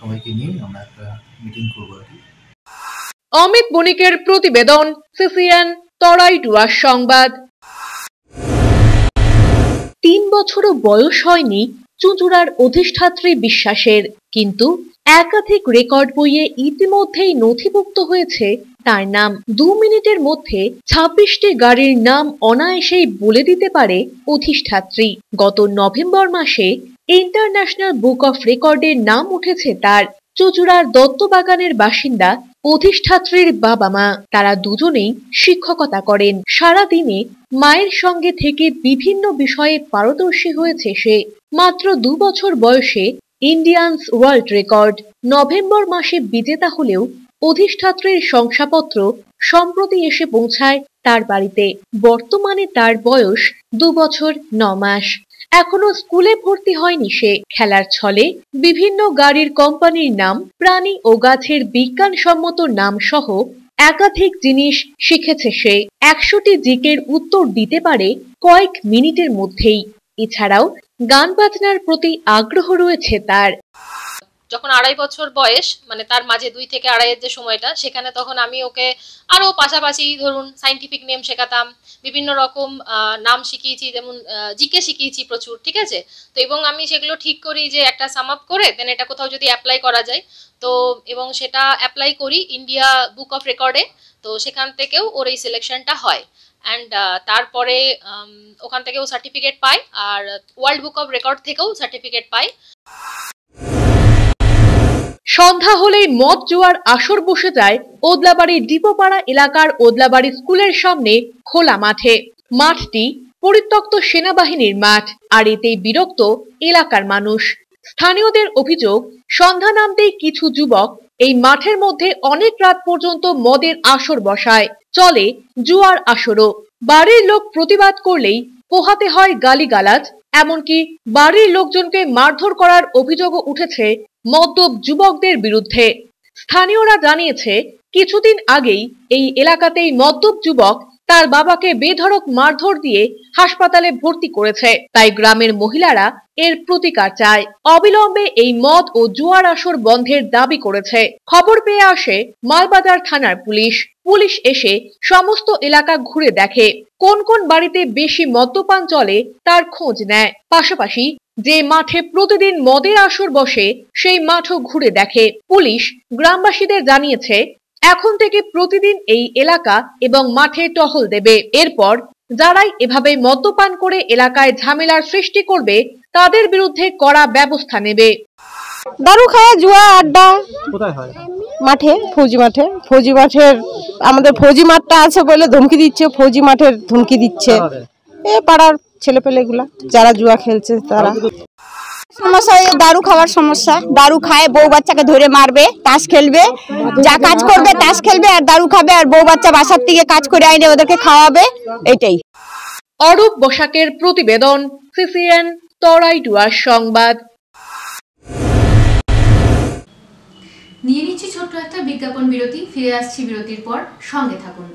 সবাইকে নিয়ে আমরা একটা মিটিং করব আর কি। অমিত বণিকের প্রতিবেদন, সিসিএন, তরাই ডুয়ার সংবাদ। তিন বছরও বয়স হয়নি চুঁচুড়ার অধিষ্ঠাত্রী বিশ্বাসের, কিন্তু একাধিক রেকর্ড বইয়ে ইতিমধ্যেই নথিভুক্ত হয়েছে তার নাম দু মিনিটের মধ্যে ছাব্বিশটি গাড়ির নাম অনায়াসেই বলে দিতে পারে অধিষ্ঠাত্রী। গত নভেম্বর মাসে ইন্টারন্যাশনাল বুক অফ রেকর্ডের নাম উঠেছে তার। চুচুড়ার দত্তবাগানের বাসিন্দা, অধিষ্ঠাত্রীর বাবা মা। তারা দুজনেই শিক্ষকতা করেন। সারা দিনে মায়ের সঙ্গে থেকে বিভিন্ন বিষয়ে পারদর্শী হয়েছে সে। মাত্র দু বছর বয়সে ইন্ডিয়ান্স ওয়ার্ল্ড রেকর্ড। নভেম্বর মাসে বিজেতা হলেও অধিষ্ঠাত্রীর শংসাপত্র সম্প্রতি এসে পৌঁছায় তার বাড়িতে। বর্তমানে তার বয়স দু বছর ন মাস। এখনও স্কুলে ভর্তি হয়নি সে। খেলার ছলে বিভিন্ন গাড়ির কোম্পানির নাম, প্রাণী ও গাছের বিজ্ঞানসম্মত নাম সহ একাধিক জিনিস শিখেছে সে। একশোটি জিকের উত্তর দিতে পারে কয়েক মিনিটের মধ্যেই। এছাড়াও গান বাজনার প্রতি আগ্রহ রয়েছে তার। যখন আড়াই বছর বয়স মানে তার মাঝে দুই থেকে আড়াইয়ের যে সময়টা, সেখানে তখন আমি ওকে আরও পাশাপাশি ধরুন সাইন্টিফিক নেম শেখাতাম, বিভিন্ন রকম নাম শিখিয়েছি, যেমন জিকে শিখিয়েছি প্রচুর, ঠিক আছে? তো এবং আমি সেগুলো ঠিক করি যে একটা সাম আপ করে দেন এটা কোথাও যদি অ্যাপ্লাই করা যায়। তো এবং সেটা অ্যাপ্লাই করি ইন্ডিয়া বুক অফ রেকর্ডে তো সেখান থেকেও ওর এই সিলেকশনটা হয়। অ্যান্ড তারপরে ওখান থেকেও সার্টিফিকেট পায়, আর ওয়ার্ল্ড বুক অফ রেকর্ড থেকেও সার্টিফিকেট পায়। সন্ধ্যা হলেই মদ জোয়ার আসর বসে যায় ওদলাবাড়ি ডিপোপাড়া এলাকার ওদলাবাড়ি স্কুলের সামনে খোলা মাঠে। মাঠটি পরিত্যক্ত সেনাবাহিনীর মাঠ, আর এতেই বিরক্ত এলাকার মানুষ। স্থানীয়দের অভিযোগ, সন্ধ্যা নামতেই কিছু যুবক এই মাঠের মধ্যে অনেক রাত পর্যন্ত মদের আসর বসায়। চলে জুয়ার আসরও। বাড়ির লোক প্রতিবাদ করলেই পোহাতে হয় গালিগালাজ, এমনকি বাড়ির লোকজনকে মারধর করার অভিযোগও উঠেছে মদ্যপ যুবকদের বিরুদ্ধে। স্থানীয়রা জানিয়েছে, কিছুদিন আগেই এই এলাকাতেই মদ্যপ যুবক তার বাবাকে বেধড়ক মারধর দিয়ে হাসপাতালে ভর্তি করেছে। তাই গ্রামের মহিলারা এর প্রতিকার চায়। অবিলম্বে এই মদ ও জুয়ার আসর বন্ধের দাবি করেছে। খবর পেয়ে আসে মালবাজার থানার পুলিশ। পুলিশ এসে সমস্ত এলাকা ঘুরে দেখে। কোন কোন বাড়িতে বেশি মদ্যপান চলে তার খোঁজ নেয়। পাশাপাশি যে মাঠে প্রতিদিন মদের আসর বসে সেই মাঠও ঘুরে দেখে। পুলিশ গ্রামবাসীদের জানিয়েছে এখন থেকে প্রতিদিন এই এলাকা এবং মাঠে টহল দেবে। এরপর যারাই এভাবে মদ্যপান করে এলাকায় ঝামেলার সৃষ্টি করবে তাদের বিরুদ্ধে কড়া ব্যবস্থা নেবে। দারু খাওয়া জুয়া আড্ডা। কোথায় হয়? মাঠে ফৌজি মাঠে। ফৌজি মাঠের আমাদের ফৌজি মাঠটা আছে বলে ধমকি দিচ্ছে ফৌজি মাঠের ধমকি দিচ্ছে। এ পাড়ার ছেলেপেলেগুলা যারা জুয়া খেলছে তারা। সমস্যা এই দারু খাওয়ার সমস্যা। দারু খায় বউ বাচ্চাকে ধরে মারবে তাস খেলবে। যা কাজ করবে তাস খেলবে আর দারু খাবে আর বউ বাচ্চা বাসার থেকে কাজ করে আইনে ওদেরকে খাওয়াবে এটাই। অরূপ বসাকের প্রতিবেদন সিসিএন তরাইডুয়ার সংবাদ। নিয়ে নিচ্ছি ছোট্ট একটা বিজ্ঞাপন বিরতি ফিরে আসছি বিরতির পর সঙ্গে থাকুন।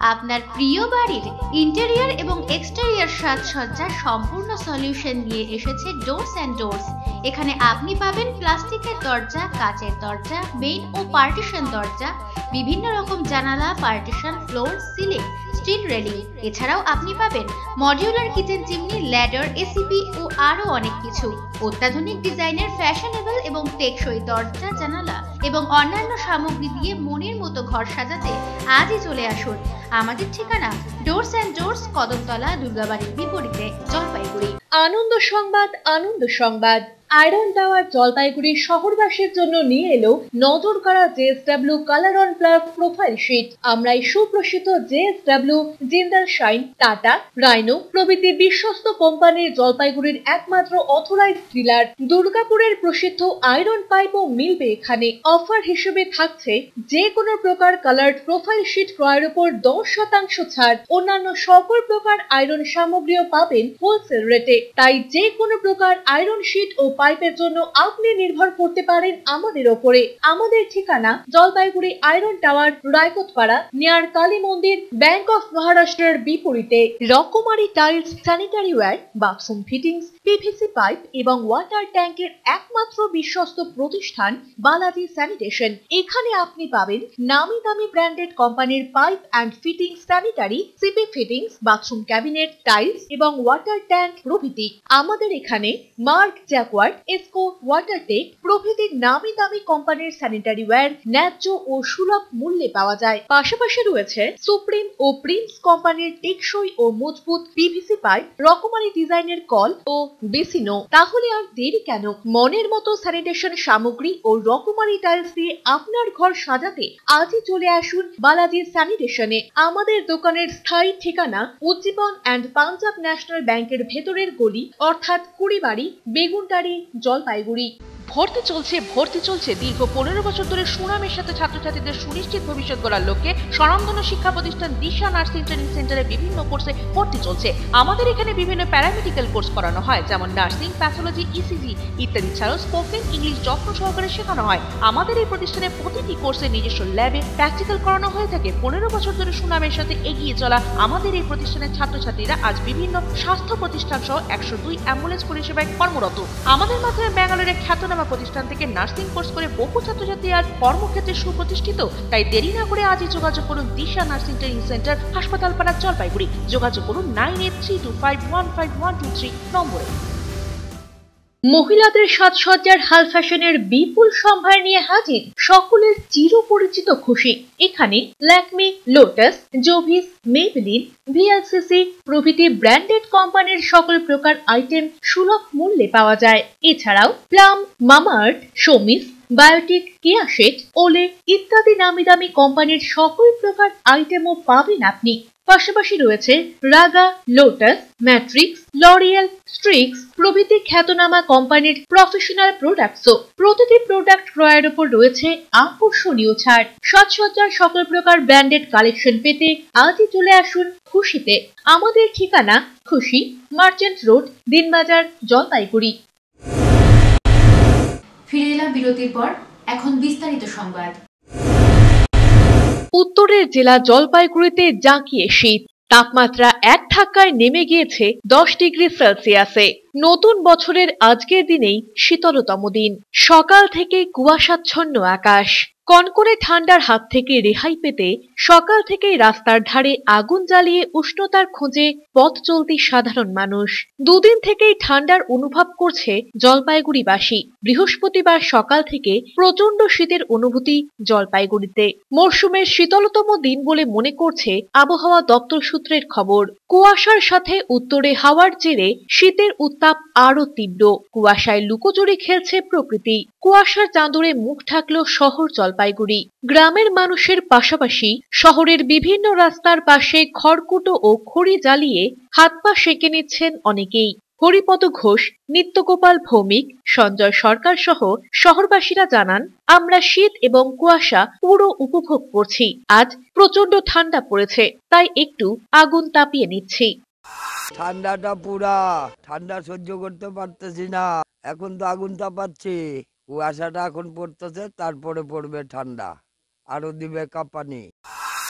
আপনার প্রিয় বাড়ির ইন্টেরিয়র এবং এক্সটেরিয়র সাজসজ্জার সম্পূর্ণ সলিউশন নিয়ে এসেছে ডোরস অ্যান্ড ডোরস এখানে আপনি পাবেন প্লাস্টিকের দরজা, কাচের দরজা মেইন ও পার্টিশন দরজা, বিভিন্ন রকম জানালা partition floor ceiling steel railing এছাড়াও আপনি পাবেন modular kitchen chimney ladder ACP ও আরও অনেক কিছু। অত্যাধুনিক ডিজাইনের ফ্যাশনেবল এবং টেকসই দরজা, জানালা এবং অন্যান্য সামগ্রী দিয়ে মনের মতো ঘর সাজাতে আজই চলে আসুন। আমাদের ঠিকানা ডোরস অ্যান্ড ডোরস কদমতলা, দুর্গাবাড়ির বিপরীতে, জলপাইগুড়ি। আনন্দ সংবাদ আনন্দ সংবাদ। আয়রন টাওয়ার জলপাইগুড়ি শহরবাসীর জন্য নিয়ে এলো নজর কাড়া JSW colour on plus profile sheet. আমরা এই সুপ্রসিদ্ধ JSW Jindal shine, Tata, Rhino প্রভৃতি বিশ্বস্ত কোম্পানির জলপাইগুড়ির একমাত্র অথরাইজড ডিলার দুর্গাপুরের প্রসিদ্ধ আয়রন পাইপ ও মিলবে এখানে। অফার হিসেবে থাকছে যে কোনো প্রকার কালার প্রোফাইল শিট ক্রয়ের উপর দশ শতাংশ ছাড়। অন্যান্য সকল প্রকার আয়রন সামগ্রীও পাবেন হোলসেল রেটে তাই যে কোনো প্রকার আয়রন শিট ও পাইপের জন্য আপনি নির্ভর করতে পারেন আমাদের ওপরে। আমাদের ঠিকানা Jalpaiguri iron tower Raikotpara near Kali মন্দির, ব্যাংক অফ মহারাষ্ট্রের বিপরীতে রকমারি tiles, sanitary ware, bathroom fittings PVC pipe এবং ওয়াটার ট্যাঙ্কের একমাত্র বিশ্বস্ত প্রতিষ্ঠান বালাজি স্যানিটেশন। এখানে আপনি পাবেন নামি দামি ব্র্যান্ডেড কোম্পানির pipe and fitting sanitary CP fittings, bathroom cabinet, tiles এবং ওয়াটার ট্যাঙ্ক প্রভৃতি। আমাদের এখানে মার্ক জ্যাকওয়ার্ড এসকো ওয়াটারটেক প্রভৃতি নামি দামি কোম্পানির স্যানিটারি ওয়্যার ন্যায্য ও সুলভ মূল্যে পাওয়া যায়। পাশাপাশি রয়েছে সুপ্রিম ও প্রিন্স কোম্পানির টেকসই ও মজবুত পিভিসি পাইপ রকমারি ডিজাইনের কল ও বেসিনো তাহলে আর দেরি কেন? মনের মতো স্যানিটেশন সামগ্রী ও রকমারি টাইলস দিয়ে আপনার ঘর সাজাতে আজই চলে আসুন বালাজি স্যানিটেশনে আমাদের দোকানের স্থায়ী ঠিকানা উজ্জীবন অ্যান্ড পাঞ্জাব ন্যাশনাল ব্যাংকের ভেতরের গলি, অর্থাৎ কুড়িবাড়ি বেগুনটারি জলপাইগুড়ি। ভর্তি চলছে ভর্তি চলছে। দীর্ঘ পনেরো বছর ধরে সুনামের সাথে ছাত্রছাত্রীদের সুনিশ্চিত ভবিষ্যৎ গড়ার লক্ষ্যে স্বনামধন্য শিক্ষা প্রতিষ্ঠান দিশা নার্সিং ট্রেনিং সেন্টারে বিভিন্ন কোর্সে ভর্তি চলছে। আমাদের এখানে বিভিন্ন প্যারামেডিক্যাল কোর্স করানো হয়, যেমন নার্সিং, প্যাথোলজি ইসিজি ইত্যাদি ছাড়াও স্পোকেন ইংলিশ যত্ন সহকারে শেখানো হয়। আমাদের এই প্রতিষ্ঠানে প্রতিটি কোর্সে নিজস্ব ল্যাবে প্র্যাকটিক্যাল করানো হয়ে থাকে। পনেরো বছর ধরে সুনামের সাথে এগিয়ে চলা আমাদের এই প্রতিষ্ঠানের ছাত্রছাত্রীরা আজ বিভিন্ন স্বাস্থ্য প্রতিষ্ঠান সহ একশো দুই অ্যাম্বুলেন্স পরিষেবায় কর্মরত। আমাদের মাধ্যমে ব্যাঙ্গালোরের খ্যাতনামা প্রতিষ্ঠান থেকে নার্সিং কোর্স করে বহু ছাত্রছাত্রী আজ কর্মক্ষেত্রে সুপ্রতিষ্ঠিত। তাই দেরি না করে আজই যোগাযোগ করুন দিশা নার্সিং ট্রেনিং সেন্টার হাসপাতাল পাড়া জলপাইগুড়ি। যোগাযোগ করুন nine eight three two five one five one two three নম্বরে। মহিলাদের সাজসজ্জার হাল ফ্যাশনের বিপুল সম্ভার নিয়ে হাজির সকলের চিরপরিচিত খুশি। এখানে Lakme, Lotus, Jovees, Maybelline, VLCC প্রভৃতি ব্র্যান্ডেড কোম্পানির সকল প্রকার আইটেম সুলভ মূল্যে পাওয়া যায়। এছাড়াও প্লাম, মামাআর্থ, শোমিস, বায়োটিক কেয়াশেট ওলে ইত্যাদি নামি দামি কোম্পানির সকল প্রকার আইটেমও পাবেন আপনি। পাশাপাশি রয়েছে Raaga, Lotus, Matrix, L'Oreal, Streax প্রভৃতি খ্যাতনামা কোম্পানির প্রফেশনাল প্রোডাক্টসও প্রতিটি প্রোডাক্ট ক্রয়ের উপর রয়েছে আকর্ষণীয় ছাড়। সাজসজ্জার সকল প্রকার ব্র্যান্ডেড কালেকশন পেতে আজই চলে আসুন খুশিতে। আমাদের ঠিকানা খুশি, মার্চেন্ট রোড, দিনবাজার, জলপাইগুড়ি। ফিরে এলাম বিরতির পর, এখন বিস্তারিত সংবাদ। উত্তরের জেলা জলপাইগুড়িতে জাঁকিয়ে শীত। তাপমাত্রা এক ধাক্কায় নেমে গিয়েছে দশ ডিগ্রি সেলসিয়াসে। নতুন বছরের আজকের দিনেই শীতলতম দিন। সকাল থেকে কুয়াশাচ্ছন্ন আকাশ। কনকনে ঠান্ডার হাত থেকে রেহাই পেতে সকাল থেকেই রাস্তার ধারে আগুন জ্বালিয়ে উষ্ণতার খোঁজে পথ চলতি সাধারণ মানুষ। দুদিন থেকেই ঠান্ডার অনুভব করছে জলপাইগুড়িবাসী। বৃহস্পতিবার সকাল থেকে প্রচণ্ড শীতের অনুভূতি জলপাইগুড়িতে। মরশুমের শীতলতম দিন বলে মনে করছে আবহাওয়া দপ্তর সূত্রের খবর। কুয়াশার সাথে উত্তরে হাওয়ার জেরে শীতের উত্তাপ আরও তীব্র। কুয়াশায় লুকোচুরি খেলছে প্রকৃতি। কুয়াশার চাঁদরে মুখ ঢাকল শহর জলপাইগুড়ি। গ্রামের মানুষের পাশাপাশি শহরের বিভিন্ন রাস্তার পাশে খড়কুটো ও খড়ি জ্বালিয়ে হাত পা সেঁকে নিচ্ছেন অনেকেই। হরিপদ ঘোষ, নিত্যগোপাল ভৌমিক, সঞ্জয় সরকার সহ শহরবাসীরা জানান, আমরা শীত এবং কুয়াশা পুরো উপভোগ করছি। আজ প্রচণ্ড ঠান্ডা পড়েছে, তাই একটু আগুন তাপিয়ে নিচ্ছি। ঠান্ডাটা পুরা। ঠান্ডা সহ্য করতে পারতেছি না। এখন তো আগুন তাপাচ্ছি কুয়াশাটা এখন পড়তেছে তারপরে পড়বে ঠান্ডা। আরও দিবে কাঁপানি।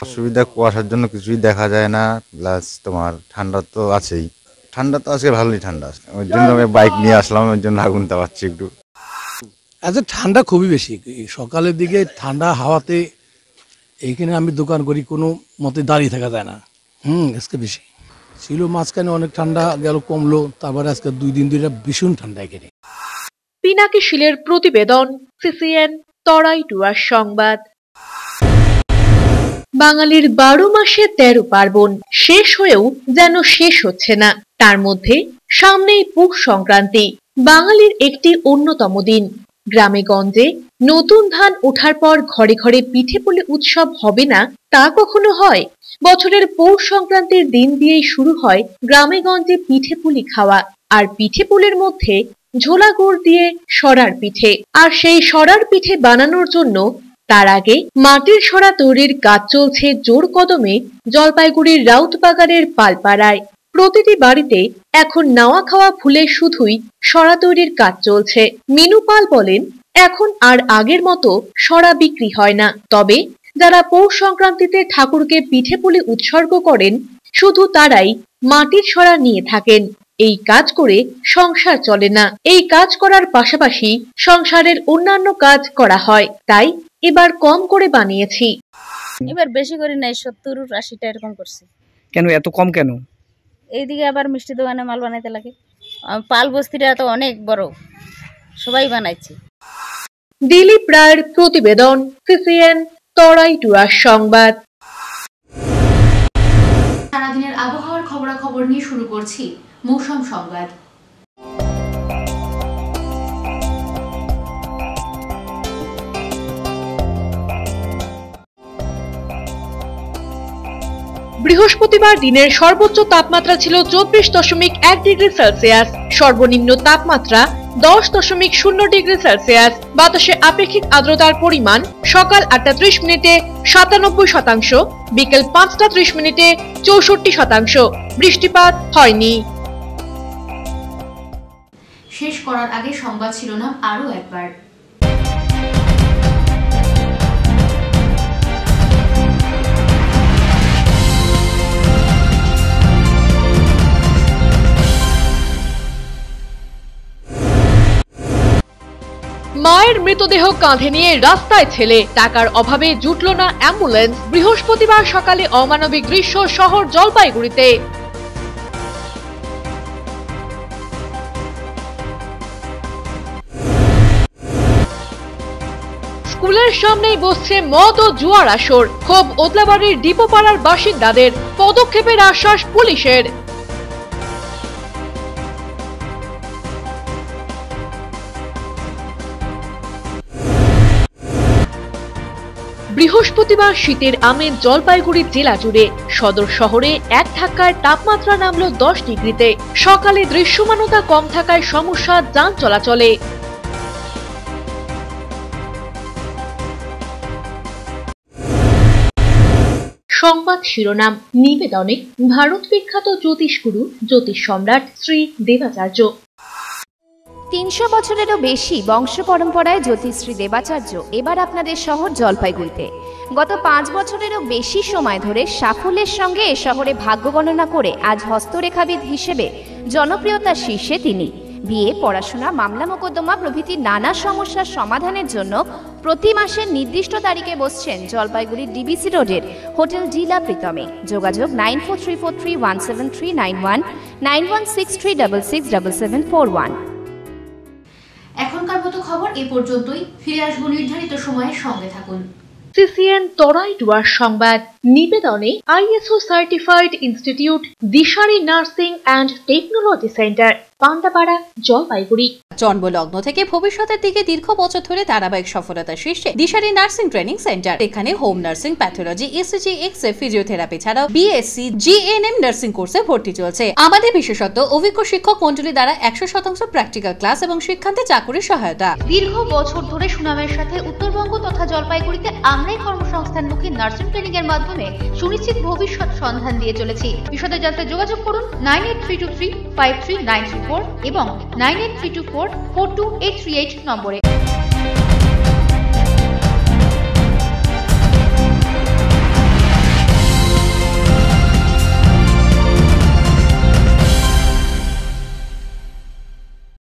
অসুবিধা কুয়াশার জন্য কিছুই দেখা যায় না প্লাস তোমার ঠান্ডা তো আছেই। ঠান্ডা তো আজকে ভালোই ঠান্ডা ওই জন্য আমি বাইক নিয়ে আসলাম ওই জন্য আগুন তাপাচ্ছি একটু। আচ্ছা ঠান্ডা খুবই বেশি। সকালের দিকে ঠান্ডা হাওয়াতে এইখানে আমি দোকান করি কোনো মতে দাঁড়িয়ে থাকা যায় না। হুম আজকে বেশি। ছিল মাঝখানে অনেক ঠান্ডা, গেল কমলো, তারপরে আজকে দুই দিন ধরে ভীষণ ঠান্ডা এখানে পিনাকি শিলের প্রতিবেদন, সিসিএন, তরাই টুয়ার সংবাদ। বাঙালির বারো মাসে তেরো পার্বণ, শেষ হয়েও যেন শেষ হচ্ছে না। তার মধ্যে সামনেই পুষ সংক্রান্তি, বাঙালির একটি অন্যতম দিন। গ্রামে গঞ্জে নতুন ধান ওঠার পর ঘরে ঘরে পিঠে পুলি উৎসব হবে না, তা কখনো হয়? বছরের পৌষ সংক্রান্তির দিন দিয়েই শুরু হয় গ্রামে গঞ্জে পিঠে পুলি খাওয়া। আর পিঠে পুলির মধ্যে ঝোলা গুড় দিয়ে সরার পিঠে। আর সেই সরার পিঠে বানানোর জন্য তার আগে মাটির সরা তৈরির কাজ চলছে জোর কদমে জলপাইগুড়ির রাউতবাগানের পালপাড়ায়। প্রতিটি বাড়িতে এখন নাওয়া খাওয়া ভুলে শুধুই সরা তৈরির কাজ চলছে। মিনু পাল বলেন, এখন আর আগের মতো সরা বিক্রি হয় না। তবে যারা পৌষ সংক্রান্তিতে ঠাকুরকে পিঠে পুলি উৎসর্গ করেন শুধু তারাই মাটির সরা নিয়ে থাকেন। এই কাজ করে সংসার চলে না। এই কাজ করার পাশাপাশি সংসারের অন্যান্য কাজ করা হয়। তাই এবার কম করে বানিয়েছি। এবার বেশি করে নাই সত্তর আশিটা এরকম করছি। কেন এত কম কেন? এইদিকে আবার মিষ্টি দোকানে মাল বানাইতে লাগে। পাল বস্তিটা তো অনেক বড়। সবাই বানাইছে। দিলীপ রায়ের প্রতিবেদন সিসিএন তরাই টুয়ার সংবাদ। সারাদিনের আবহাওয়ার খবরাখবর নিয়ে শুরু করছি মৌসুম সংবাদ। বৃহস্পতিবার দিনের সর্বোচ্চ তাপমাত্রা ছিল চব্বিশ দশমিক এক ডিগ্রি সেলসিয়াস। সর্বনিম্ন তাপমাত্রা দশ দশমিক শূন্য ডিগ্রি সেলসিয়াস। বাতাসে আপেক্ষিক আর্দ্রতার পরিমাণ সকাল আটটা ত্রিশ মিনিটে সাতানব্বই শতাংশ, বিকেল পাঁচটা ত্রিশ মিনিটে চৌষট্টি শতাংশ। বৃষ্টিপাত হয়নি। শেষ করার আগে সংবাদ শিরোনাম আরও একবার। মায়ের মৃতদেহ কাঁধে নিয়ে রাস্তায় ছেলে। টাকার অভাবে জুটল না অ্যাম্বুলেন্স। বৃহস্পতিবার সকালে অমানবিক দৃশ্য শহর জলপাইগুড়িতে। স্কুলের সামনেই বসছে মদ ও জুয়ার আসর। ক্ষোভ ওদলাবাড়ির ডিপোপাড়ার বাসিন্দাদের। পদক্ষেপের আশ্বাস পুলিশের। বৃহস্পতিবার শীতের আমেজ জলপাইগুড়ি জেলা জুড়ে সদর শহরে এক ধাক্কায় তাপমাত্রা নামল দশ ডিগ্রিতে। সকালে দৃশ্যমানতা কম থাকায় সমস্যা, যান চলাচলে। সংবাদ শিরোনাম, নিবেদনে ভারত বিখ্যাত জ্যোতিষগুরু, জ্যোতিষ সম্রাট শ্রী দেবাচার্য। তিনশো বছরেরও বেশি বংশ পরম্পরায় জ্যোতিশ্রী দেবাচার্য এবার আপনাদের শহর জলপাইগুড়িতে। গত পাঁচ বছরেরও বেশি সময় ধরে সাফল্যের সঙ্গে এ শহরে ভাগ্য গণনা করে আজ হস্তরেখাবিদ হিসেবে জনপ্রিয়তার শীর্ষে তিনি। বিয়ে, পড়াশোনা, মামলা মোকদ্দমা প্রভৃতি নানা সমস্যার সমাধানের জন্য প্রতি মাসের নির্দিষ্ট তারিখে বসছেন জলপাইগুড়ি ডিবিসি রোডের হোটেল জিলা প্রীতমে। যোগাযোগ nine four three four three one seven three nine one nine one six three double six double seven four one. এখনকার মতো খবর এ পর্যন্তই। ফিরে আসব নির্ধারিত সময়ের সঙ্গে থাকুন। সিসিএন তরাই ডুয়ার সংবাদ। নিবেদনে ISO certified institute, Dishari nursing and technology centre. Pandapara Jalpaiguri. জন্মলগ্ন থেকে ভবিষ্যতের দিকে দীর্ঘ বছর ধরে ধারাবাহিক সফলতা শীর্ষে দিশারি নার্সিং ট্রেনিং সেন্টার। এখানে home nursing pathology ECG X physiotherapy ছাড়াও বিএসসি জিএনএম নার্সিং কোর্সে ভর্তি চলছে। আমাদের বিশেষত অভিজ্ঞ শিক্ষক মন্ডলী দ্বারা একশো শতাংশ প্র্যাকটিক্যাল ক্লাস এবং শিক্ষান্তে চাকুরির সহায়তা। দীর্ঘ বছর ধরে সুনামের সাথে উত্তরবঙ্গ তথা জলপাইগুড়িতে আমরাই কর্মসংস্থানমুখী নার্সিং ট্রেনিং এর মাধ্যমে সুনিশ্চিত ভবিষ্যৎ সন্ধান দিয়ে চলেছি। বিশদে জানতে যোগাযোগ করুন nine eight three two three five three nine three four এবং nine eight three two four four two eight three eight নম্বরে।